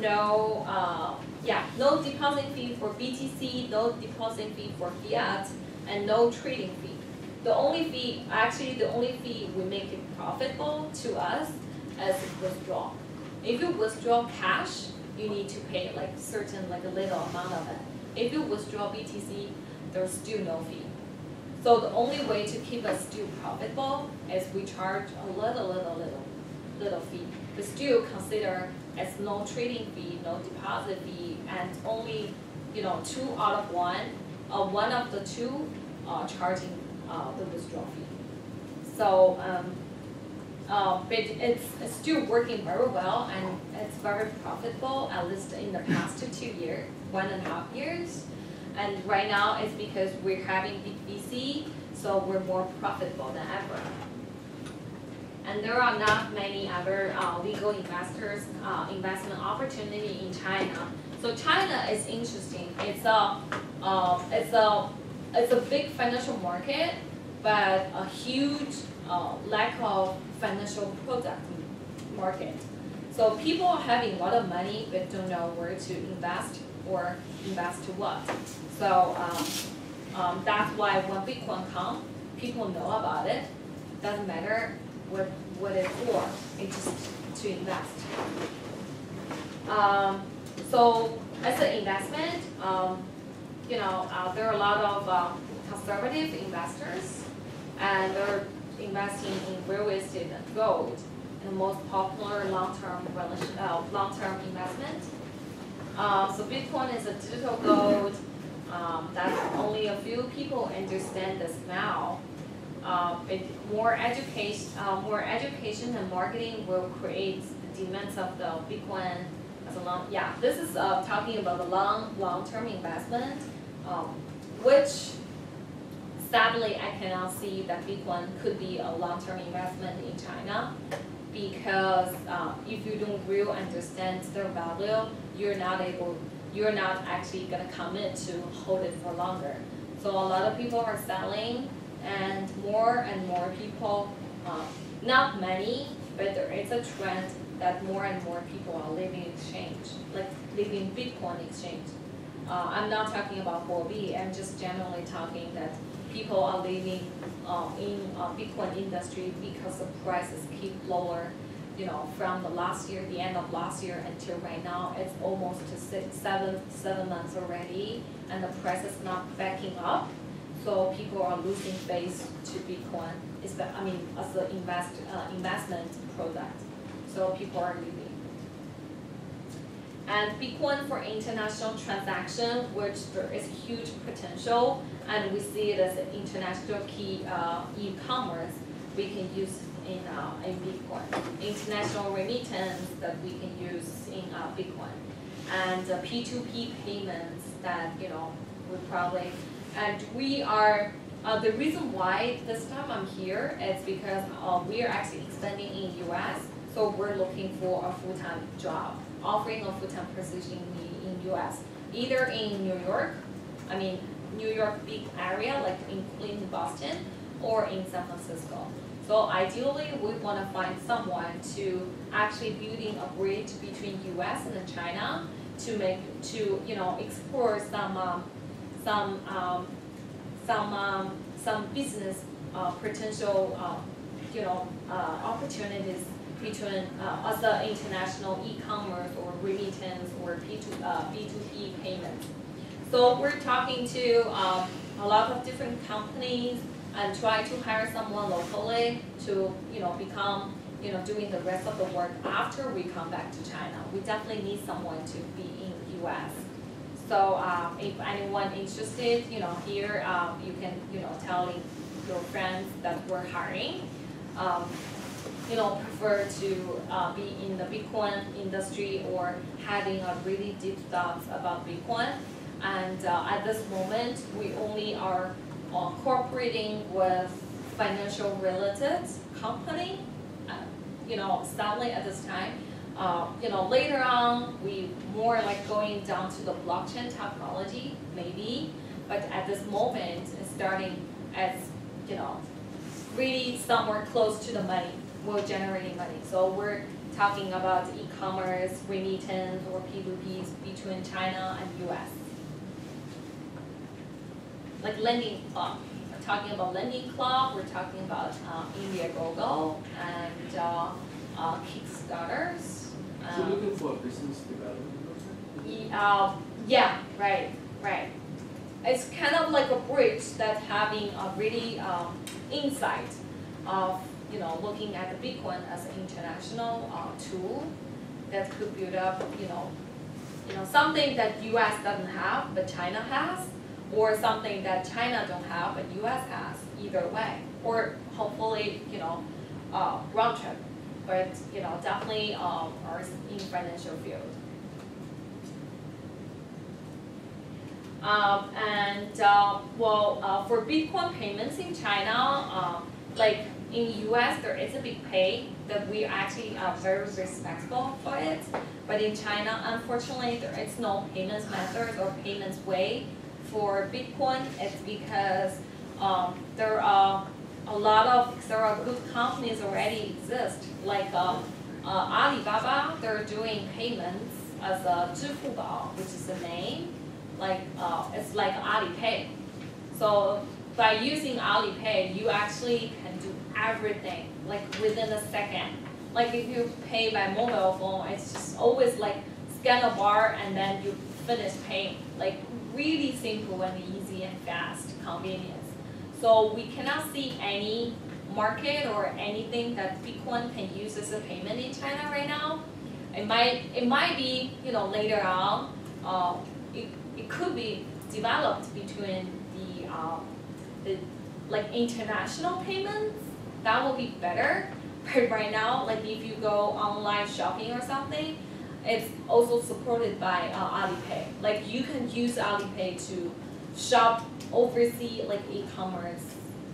no, uh, yeah, no deposit fee for BTC, no deposit fee for fiat, and no trading fee. The only fee, actually, the only fee we make it profitable to us is withdrawal. If you withdraw cash, you need to pay like certain, like a little amount of it. If you withdraw BTC, there's still no fee. So the only way to keep us still profitable is we charge a little, little, little, little fee. But still consider as no trading fee, no deposit fee, and only, you know, two out of one, uh, one of the two, uh, charging, uh, the withdrawal fee. So, um, uh, but it's, it's still working very well and it's very profitable, at least in the past two years, one and a half years. And right now it's because we're having BTC, so we're more profitable than ever. And there are not many other uh, legal investors, uh, investment opportunity in China. So China is interesting. It's a, uh, it's a, it's a big financial market, but a huge uh, lack of financial product market. So people are having a lot of money but don't know where to invest or invest to what. So um, um, that's why when Bitcoin comes, people know about it. Doesn't matter what what it's for. It's just to invest. Um, so as an investment, um, you know, uh, there are a lot of um, conservative investors, and they're investing in real estate and gold, and the most popular long-term uh, long-term investment. Uh, so Bitcoin is a digital gold. Um, that's only a few people understand this now. Uh, but more education, uh, more education and marketing will create the demands of the Bitcoin as a long. Yeah, this is uh, talking about the long, long-term investment, um, which sadly I cannot see that Bitcoin could be a long-term investment in China. because uh, if you don't really understand their value, you're not able, you're not actually gonna commit to hold it for longer. So a lot of people are selling and more and more people, uh, not many, but there is a trend that more and more people are leaving exchange, like leaving Bitcoin exchange. Uh, I'm not talking about Huobi, I'm just generally talking that people are leaving uh, in uh, Bitcoin industry because the prices keep lower. You know, from the last year, the end of last year until right now, it's almost six, seven, seven months already, and the price is not backing up. So people are losing faith to Bitcoin, I mean, as an invest, uh, investment product. So people are leaving. And Bitcoin for international transaction, which there is huge potential, and we see it as an international key uh, e-commerce we can use in uh, in Bitcoin. International remittance that we can use in uh, Bitcoin, and uh, P2P payments that you know we probably and we are. Uh, the reason why this time I'm here is because uh, we are actually expanding in US, so we're looking for a full-time job, offering of full-time position in, in US, either in New York, I mean New York big area like including Boston, or in San Francisco. So ideally, we want to find someone to actually building a bridge between US and China to make to you know explore some um, some um, some um, some business uh, potential uh, you know uh, opportunities between uh, a international e-commerce or remittance or P2 uh, B2B payments. So we're talking to um, a lot of different companies and try to hire someone locally to you know become you know doing the rest of the work after we come back to China. We definitely need someone to be in U.S. So um, if anyone interested, you know, here um, you can, you know, tell your friends that we're hiring. You know, prefer to uh, be in the Bitcoin industry or having a really deep thoughts about Bitcoin. And uh, at this moment, we only are uh, cooperating with financial related company. Uh, you know, sadly at this time, uh, you know, later on, we more like going down to the blockchain technology, maybe. But at this moment, starting as, you know, really somewhere close to the money. We're generating money. So we're talking about e-commerce, remittance, or P2Ps between China and US. Like lending club. We're talking about lending club. We're talking about uh, Indiegogo and uh, uh, Kickstarters. So Um, looking for a business development? Uh, yeah, right, right. It's kind of like a bridge that having a really um, insight of you know looking at the Bitcoin as an international uh, tool that could build up you know you know something that U.S. doesn't have but China has, or something that China don't have but U.S. has. Either way, or hopefully you know uh, round trip, but you know definitely um, are in financial field. Um, and uh, well, uh, for Bitcoin payments in China, um, like in US, there is a BitPay that we actually are very respectful for it. But in China, unfortunately, there is no payment method or payment way for Bitcoin. It's because um, there are a lot of there are good companies already exist like uh, uh, Alibaba. They're doing payments as a Zhifubao, which is the name. Like uh, it's like Alipay. So by using Alipay, you actually everything like within a second. Like if you pay by mobile phone, it's just always like scan a bar and then you finish paying. Like really simple and easy and fast, convenience. So we cannot see any market or anything that Bitcoin can use as a payment in China right now. It might it might be you know later on. Uh, it, it could be developed between the um, the like international payments. That will be better. But right now, like if you go online shopping or something, it's also supported by uh, Alipay. Like you can use Alipay to shop overseas like e-commerce.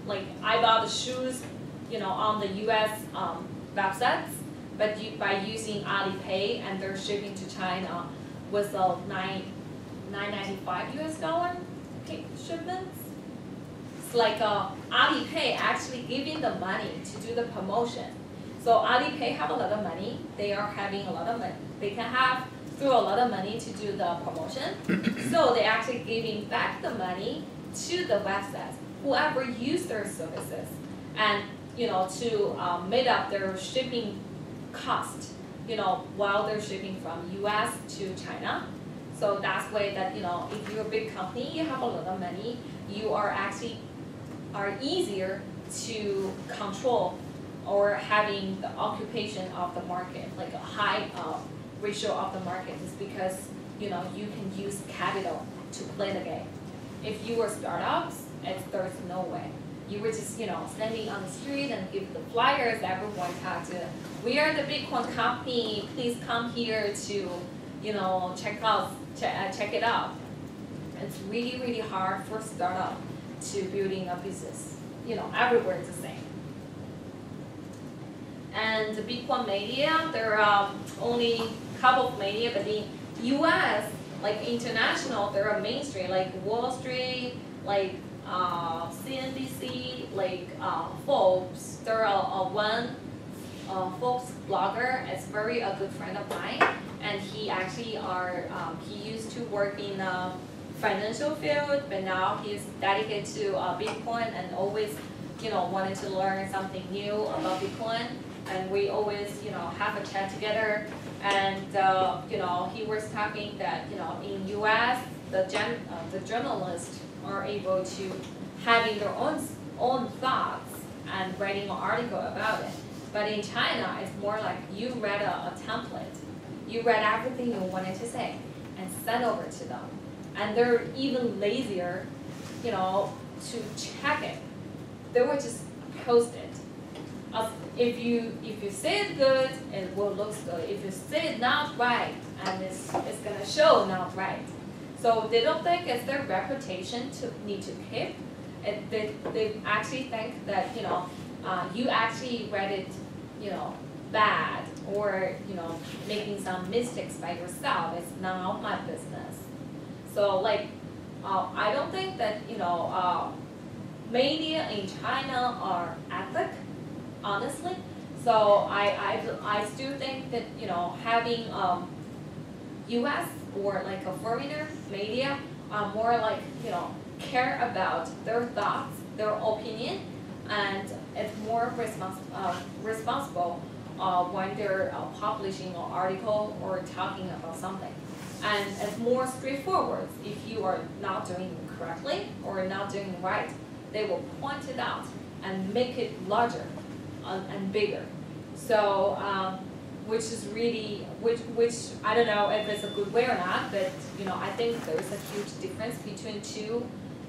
Like I bought the shoes, you know, on the U.S. Um, websites, but you, by using Alipay and they're shipping to China was a nine, nine ninety-five US dollar shipments. It's like uh, Alipay actually giving the money to do the promotion. So Alipay have a lot of money, they are having a lot of money, they can have through a lot of money to do the promotion. So they're actually giving back the money to the websites, whoever use their services. And, you know, to um, made up their shipping cost, you know, while they're shipping from US to China. So that's way that, you know, if you're a big company, you have a lot of money, you are actually, are easier to control or having the occupation of the market, like a high, uh, ratio of the market is because, you know, you can use capital to play the game. If you were startups, it's, there's no way. You were just, you know, standing on the street and give the flyers, everyone had to, we are the Bitcoin company, please come here to, you know, check out, check, uh, check it out. It's really, really hard for startup to building a business, you know, everywhere it's the same. And the Bitcoin media, there are um, only couple of media, but in US, like international, there are mainstream, like Wall Street, like uh, CNBC, like uh, Forbes. There are uh, one uh, Forbes blogger, is very a good friend of mine, and he actually are um, he used to work in the financial field, but now he's dedicated to uh, Bitcoin and always, you know, wanted to learn something new about Bitcoin. And we always, you know, have a chat together and, uh, you know, he was talking that, you know, in US, the gen, uh, the journalists are able to having their own, own thoughts and writing an article about it. But in China, it's more like you read a, a template. You read everything you wanted to say and send over to them. And they're even lazier, you know, to check it. They will just post it. If you if you say it good, it will look good. If you say it not right, and it's it's gonna show not right. So they don't think it's their reputation to need to keep. It, they they actually think that you know uh, you actually read it, you know, bad or you know making some mistakes by yourself. It's not my business. So like, uh, I don't think that you know uh, media in China are ethic honestly. So I, I, I still think that, you know, having um, US or like a foreigner media are more like, you know, care about their thoughts, their opinion, and it's more respons uh, responsible uh, when they're uh, publishing an article or talking about something. And it's more straightforward. If you are not doing it correctly or not doing it right, they will point it out and make it larger uh, and bigger. So, um, which is really, which, which, I don't know if it's a good way or not, but, you know, I think there's a huge difference between two,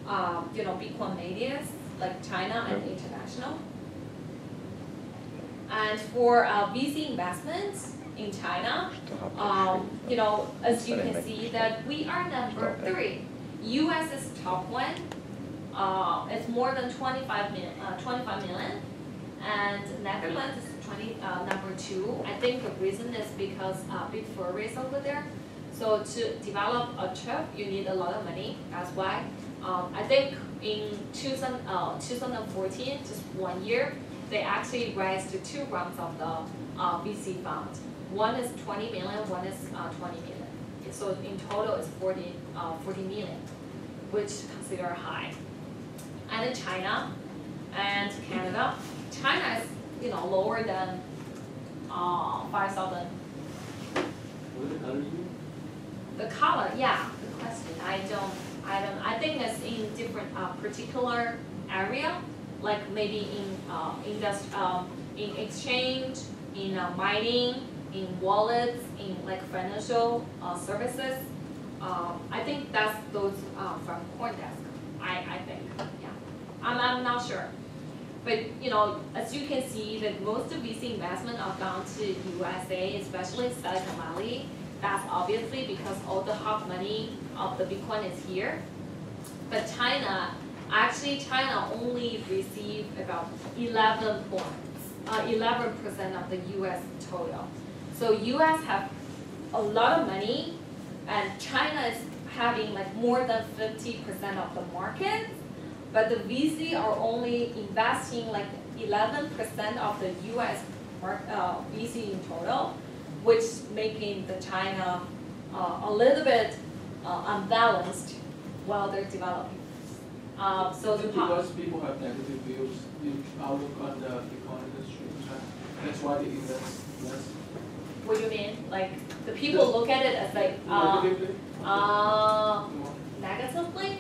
um, you know, Bitcoin medias, like China and international. And for uh, VC investments in China, um, you know, as you can see that we are number three. US is top one. Uh, it's more than 25 million, uh, 25 million and Netherlands is twenty, uh, number two. I think the reason is because, uh, big furries over there. So to develop a chip, you need a lot of money, that's why. Um, I think in two thousand, uh, two thousand fourteen, just one year, they actually raised two rounds of the, uh, VC fund. One is twenty million, one is, uh, twenty million. So in total it's 40, uh, 40 million, which consider high. And in China and Canada, China is, you know, lower than, uh, five thousand. What is the color you? The color, yeah, good question, I don't, I don't, I think it's in different, uh, particular area, like maybe in, uh, industry, um, in exchange, in uh, mining, in wallets, in like financial, uh, services. Um, I think that's those, uh, from CoinDesk, I, I think, yeah, I'm, I'm not sure. But, you know, as you can see, that most of VC investment are gone to USA, especially Silicon Valley. That's obviously because all the hot money of the Bitcoin is here. But China, actually China only received about eleven points uh, eleven percent of the US total. So US have a lot of money and China is having like more than fifty percent of the market. But the VC are only investing like eleven percent of the US uh, VC in total, which making the China, uh, a little bit, uh, unbalanced while they're developing. Uh, so the because people have negative views, view- outlook on the Bitcoin industry in China? That's why they invest less what do you mean? Like, the people look at it as like, uh, negatively? uh, negatively?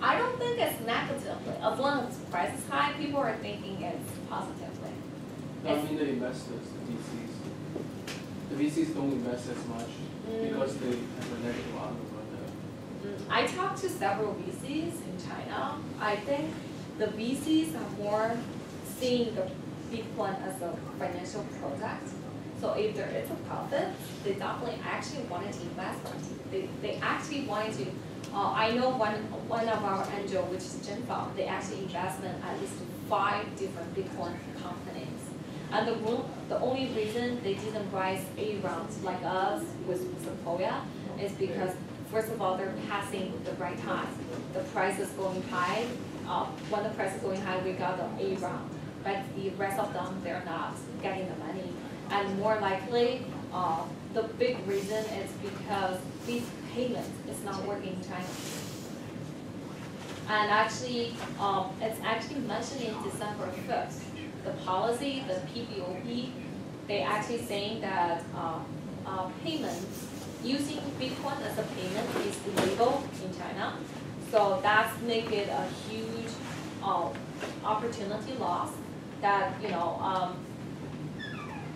I don't think it's negatively. As long as the price is high, people are thinking it's positively. No, I mean the investors, the VCs. The VCs don't invest as much Mm. because they have a negative outlook on the. Mm, I talked to several VCs in China. I think the VCs are more seeing the Bitcoin as a financial product. So if there is a profit, they definitely actually wanted to invest. They, they actually wanted to, uh, I know one, one of our angel, which is Jinfeng, they actually invest in at least five different Bitcoin companies. And the the only reason they didn't rise A rounds like us with Sequoia is because first of all, they're passing the right time. The price is going high, uh, when the price is going high, we got the A round. But the rest of them, they're not getting the money. And more likely, uh, the big reason is because these payments is not working in China. And actually, um, it's actually mentioned in December fifth, the policy, the PBOC, they actually saying that, uh, uh, payments, using Bitcoin as a payment is illegal in China. So that's make it a huge, uh, opportunity loss that, you know, um,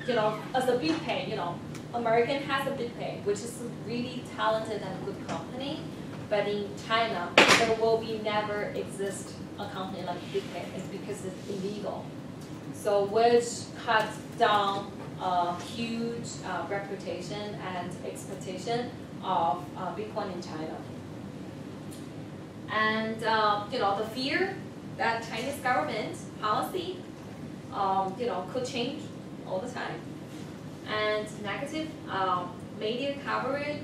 you know, as a BitPay, you know, American has a BitPay, which is really talented and good company. But in China, there will be never exist a company like BitPay, it's because it's illegal. So which cuts down a huge uh, reputation and expectation of uh, Bitcoin in China. And uh, you know the fear that Chinese government policy, um, you know, could change all the time, and negative um, media coverage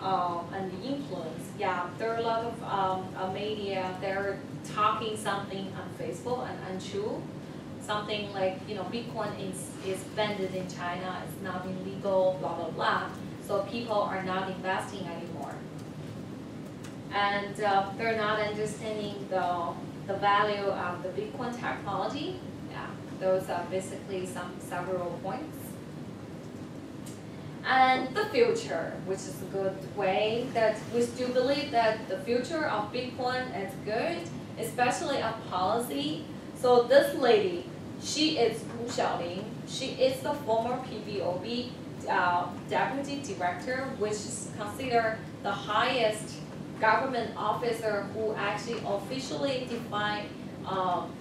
um, and influence. Yeah, there are a lot of um, uh, media they're talking something on Facebook and untrue something like, you know, Bitcoin is, is banned in China, it's not illegal, blah, blah, blah. So people are not investing anymore. And uh, they're not understanding the, the value of the Bitcoin technology. Those are basically some several points. And the future, which is a good way that we still believe that the future of Bitcoin is good, especially of policy. So this lady, she is Wu Xiaoling. She is the former PBOC uh, deputy director, which is considered the highest government officer who actually officially define um,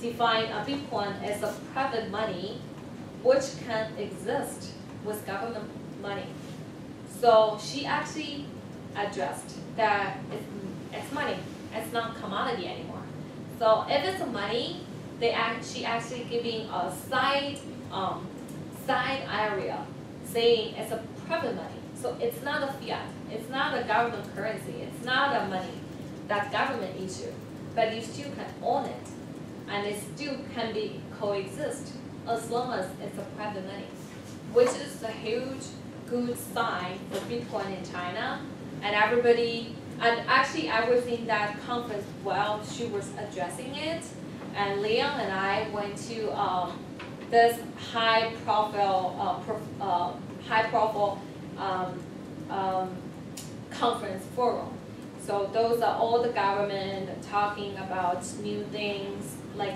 define a Bitcoin as a private money, which can exist with government money. So she actually addressed that it's, money, it's not commodity anymore. So if it's money, they act, she actually giving a side, um, side area, saying it's a private money. So it's not a fiat, it's not a government currency, it's not a money that government issue, but you still can own it, and it still can be coexist as long as it's a private money, which is a huge good sign for Bitcoin in China, and everybody, and actually I was in that conference while she was addressing it, and Leon and I went to um, this high profile, uh, prof, uh, high profile um, um, conference forum. So those are all the government talking about new things, like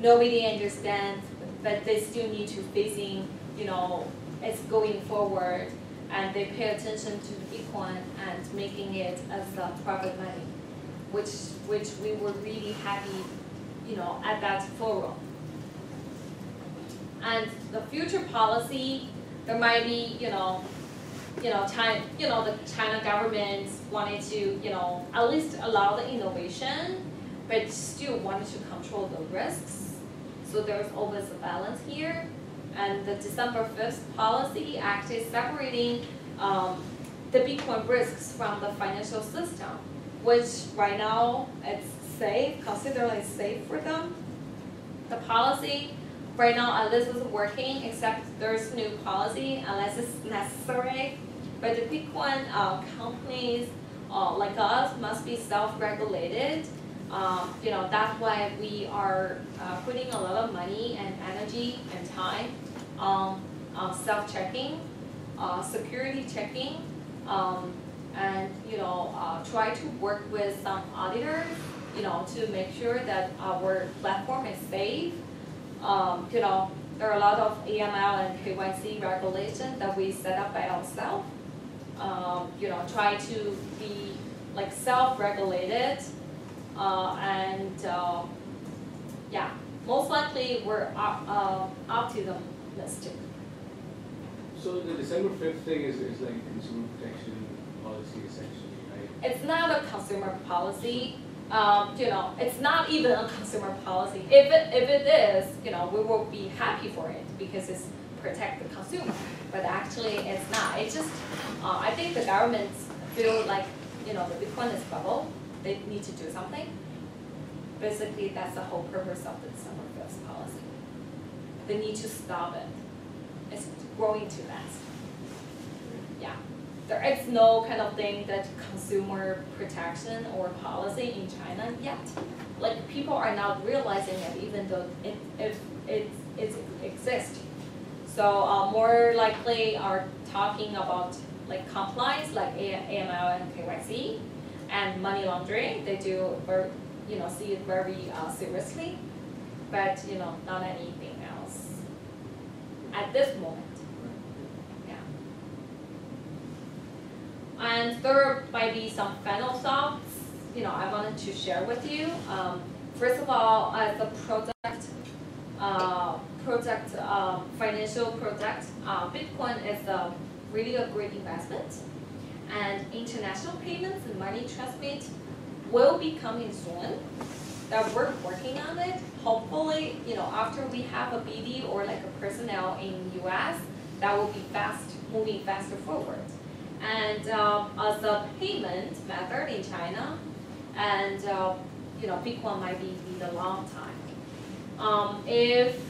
nobody understands, but they still need to facing, you know, it's going forward, and they pay attention to Bitcoin and making it as a private money, which which we were really happy you know, at that forum. And the future policy, there might be, you know, you know, China, you know, the China government wanted to, you know, at least allow the innovation, but still wanted to control the risks. So there's always a balance here. And the December fifth policy act is separating, um, the Bitcoin risks from the financial system, which right now it's safe, considered it's safe for them. The policy right now, at unless it's working, except there's new policy unless it's necessary. But the Bitcoin uh, companies uh, like us must be self-regulated. Um, you know that's why we are uh, putting a lot of money and energy and time on uh, self-checking, uh, security checking, um, and you know uh, try to work with some auditors. You know to make sure that our platform is safe um, you know, there are a lot of AML and KYC regulations that we set up by ourselves. Um, you know, try to be like self-regulated, and, uh, yeah, most likely we're op- uh, optimistic. So the December fifth thing is, is like consumer protection policy essentially, right? It's not a consumer policy, um, you know, it's not even a consumer policy. If it, if it is, you know, we will be happy for it because it's protect the consumer. But actually, it's not. It's just, uh, I think the governments feel like, you know, the Bitcoin is bubble. They need to do something. Basically, that's the whole purpose of the December first policy. They need to stop it. It's growing too fast. Yeah there is no kind of thing that consumer protection or policy in China yet. Like people are not realizing it even though it it it, it exists. So uh, more likely are talking about like compliance like AML and KYC and money laundering. They do you know see it very uh, seriously, but you know not anything else at this moment. Yeah. And there might be some final thoughts, you know, I wanted to share with you. Um, first of all, as a project, uh, project, uh, financial project, uh, Bitcoin is a really a great investment. And international payments and money transmit will be coming soon. That we're working on it. Hopefully, you know, after we have a BD or like a personnel in US, that will be fast, moving faster forward and uh, as a payment method in China, and uh, you know, Bitcoin might be need a long time. Um, if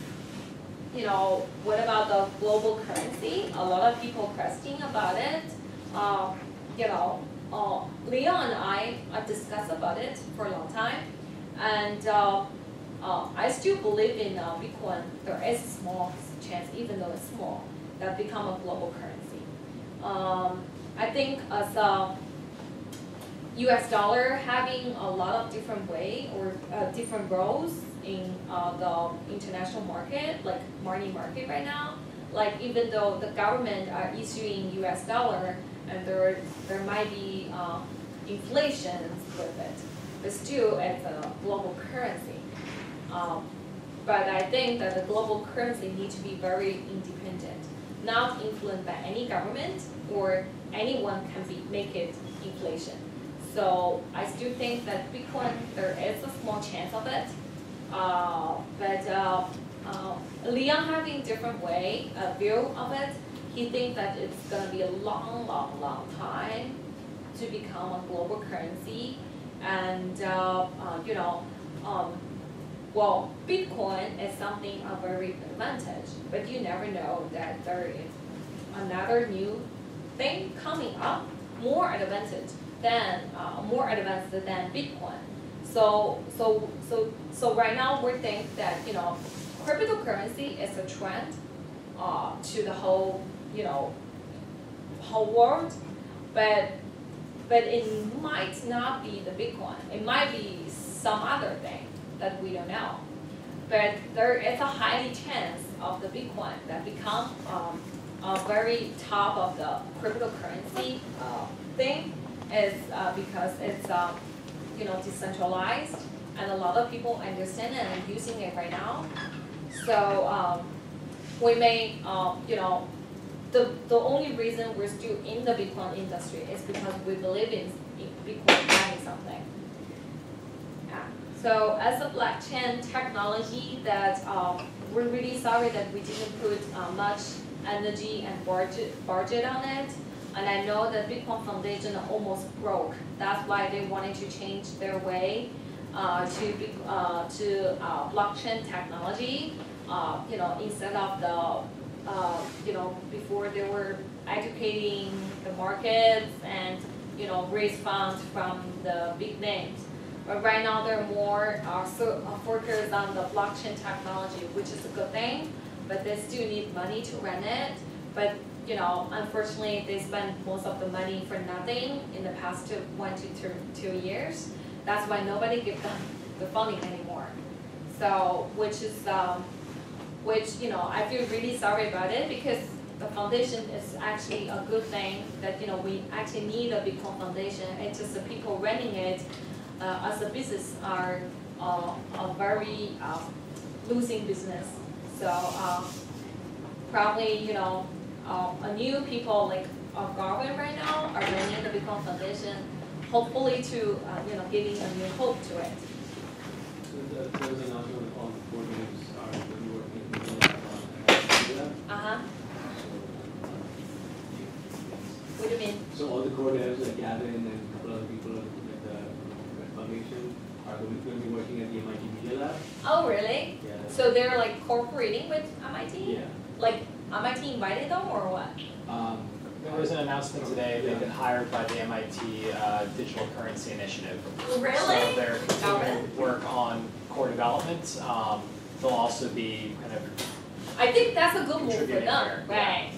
you know, what about the global currency? A lot of people questioning about it. Uh, you know, uh, Leon and I uh, discussed about it for a long time, and uh, uh, I still believe in uh, Bitcoin. There is a small chance, even though it's small, that become a global currency. Um, I think as a US dollar having a lot of different way or uh, different roles in the international market, like money market right now, like even though the government are issuing US dollar and there, there might be uh, inflation with it, but still it's a global currency. Um, but I think that the global currency needs to be very independent, not influenced by any government or anyone can be, make it inflation. So I still think that Bitcoin, there is a small chance of it. Uh, but uh, uh, Leon having different way, a view of it, he thinks that it's going to be a long, long, long time to become a global currency. And, uh, uh, you know, um, well, Bitcoin is something of very advantage, but you never know that there is another new thing coming up more advanced than uh, more advanced than Bitcoin. So so so so right now we think that you know cryptocurrency is a trend uh, to the whole you know whole world, but but it might not be the Bitcoin. It might be some other thing that we don't know. But there is a high chance of the Bitcoin that become um, uh, very top of the cryptocurrency uh, thing is uh, because it's uh, you know decentralized and a lot of people understand it and using it right now. So um, we may um, you know the the only reason we're still in the Bitcoin industry is because we believe in, in Bitcoin having something. Yeah. So as a blockchain technology that, um, we're really sorry that we didn't put, uh, much energy and budget, budget on it. And I know that Bitcoin Foundation almost broke, that's why they wanted to change their way, uh, to, uh, to, uh, blockchain technology. Uh, you know, instead of the, uh, you know, before they were educating the markets and, you know, raise funds from the big names. But right now, they're more uh, so, uh, focused on the blockchain technology, which is a good thing, but they still need money to run it. But, you know, unfortunately, they spend most of the money for nothing in the past two, one to two, two years. That's why nobody give them the funding anymore. So, which is, um, which, you know, I feel really sorry about it because the foundation is actually a good thing that, you know, we actually need a Bitcoin foundation. It's just the people running it, uh, as a business are, uh, are very, uh, losing business. So, um, probably, you know, um, a new people like our government right now are running the Bitcoin foundation, hopefully to, uh, you know, giving a new hope to it. So the, there was an announcement that all the board members are going to be working with the, uh, do that. Uh-huh, So, what do you mean? So all the core devs, like Gavin and a couple other people at the Red Foundation are going to be working at the MIT Media Lab. Oh, really? Yeah. So they're like cooperating with MIT? Yeah. Like MIT invited them or what? Um, There was an announcement today, they've been hired by the MIT uh, Digital Currency Initiative. So Really? they're continuing to work on core development. Um, They'll also be kind of, I think that's a good move for them, yeah. right?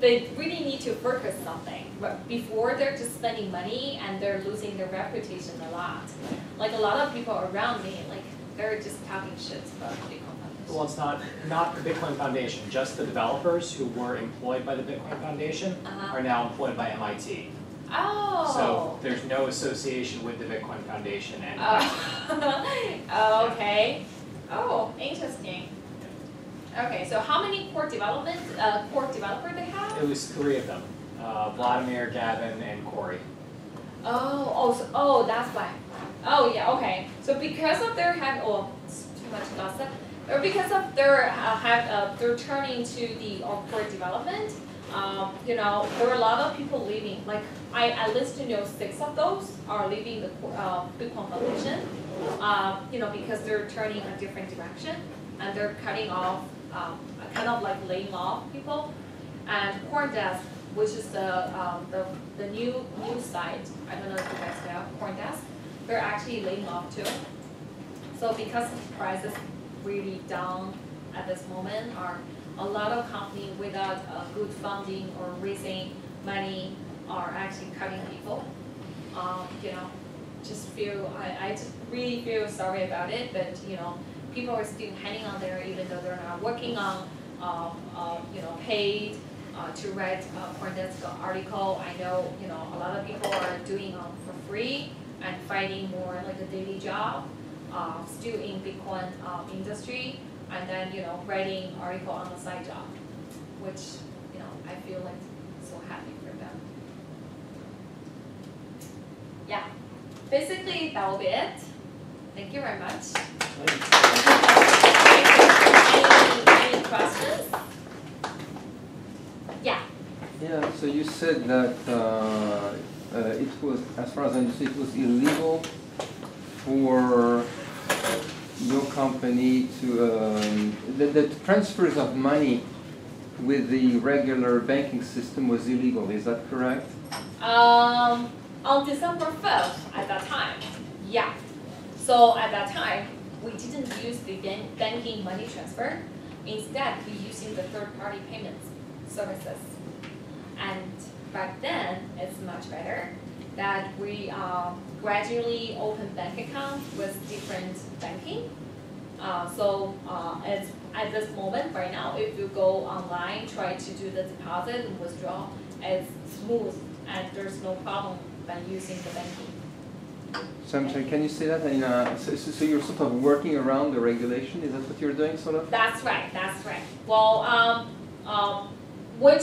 They really need to focus something, but before they're just spending money and they're losing their reputation a lot. Like a lot of people around me, like they're just talking shit about Bitcoin Foundation. well, it's not, not the Bitcoin Foundation, just the developers who were employed by the Bitcoin Foundation Uh-huh. are now employed by MIT. Oh. So there's no association with the Bitcoin Foundation and Oh, okay. Okay, so how many core development, uh, core developer they have? it was three of them, uh, Wladimir, Gavin, and Cory. Oh, oh, so, oh, that's why. Oh, yeah, okay. So because of their have, oh, it's too much gossip. Or because of their uh, have, uh, they're turning to the uh, core development. Um, you know, there are a lot of people leaving. Like I, at least you know six of those are leaving the uh, Bitcoin Foundation. Uh, you know, because they're turning a different direction and they're cutting off, um, kind of like laying off people. And CoinDesk, which is the, um, the, the new, new site, I don't know if you guys know, CoinDesk, they're actually laying off too. So because the price is really down at this moment, are a lot of companies without uh, good funding or raising money are actually cutting people. Um, you know, just feel, I, I just really feel sorry about it, but, you know, people are still hanging on there even though they're not working on, um, uh, you know, paid, uh, to write a Coindesk article. I know, you know, a lot of people are doing, um, for free and finding more like a daily job, uh, still in Bitcoin, um, industry, and then, you know, writing article on the side job, which, you know, I feel like so happy for them. Yeah, basically that will be it. Thank you very much. Any, any questions? Yeah, Yeah, so you said that uh, uh, it was, as far as I understand, it was illegal for your company to, um, the, the transfers of money with the regular banking system was illegal, is that correct? um, on December fifth, at that time, yeah. So at that time, we didn't use the banking money transfer. Instead, we using the third-party payments services. And back then, it's much better that we uh, gradually open bank accounts with different banking. Uh, so uh, at this moment, right now, if you go online, try to do the deposit and withdraw, it's smooth and there's no problem by using the banking. So I'm sorry, can you say that in, uh, so, so you're sort of working around the regulation, is that what you're doing, sort of? That's right, that's right. Well, um, um, which,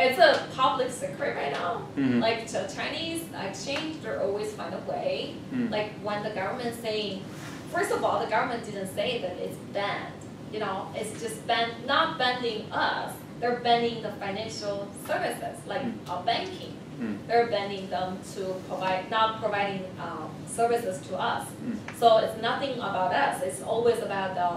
it's a public secret right now. Mhm. Like the Chinese exchange, they always find a way. Mm. Like when the government saying first of all, the government didn't say that it's banned. You know, it's just ban not banning us. They're banning the financial services like Mm. banking. Mm. They're bending them to provide, not providing um, services to us. Mm. So it's nothing about us. It's always about the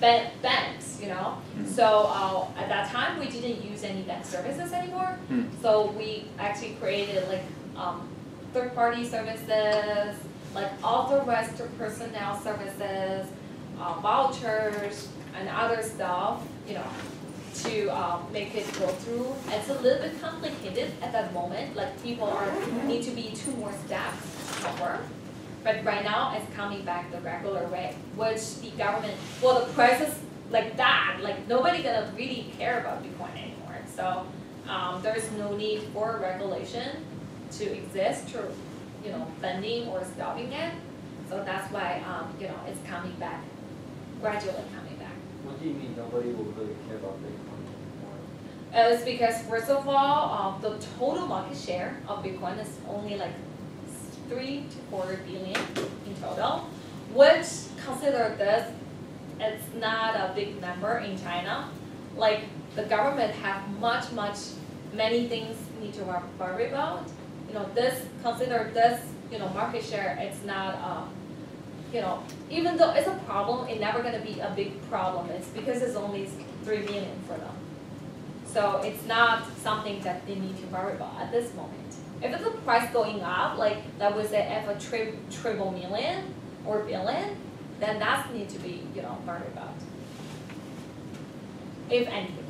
ban- banks. You know. Mm. So uh, at that time, we didn't use any bank services anymore. Mm. So we actually created like um, third-party services, like authorized personnel services, uh, vouchers, and other stuff. You know, to uh, make it go through. It's a little bit complicated at that moment. Like people are need to be two more steps over. But right now, it's coming back the regular way, which the government, well, the prices like that, like nobody gonna really care about Bitcoin anymore. So um, there's no need for regulation to exist to, you know, bending or stopping it. So that's why, um, you know, it's coming back, gradually coming back. What do you mean nobody will really care about Bitcoin? Uh, It's because first of all, um, the total market share of Bitcoin is only like three to four billion in total, which consider this, it's not a big number in China. Like the government have much, much, many things need to worry about. You know, this, consider this, you know, market share, it's not, um, you know, even though it's a problem, it's never gonna be a big problem. It's because it's only three million for them. So it's not something that they need to worry about at this moment. If it's a price going up, like that was say if a tri- triple million or billion, then that's need to be, you know, worried about. If anything.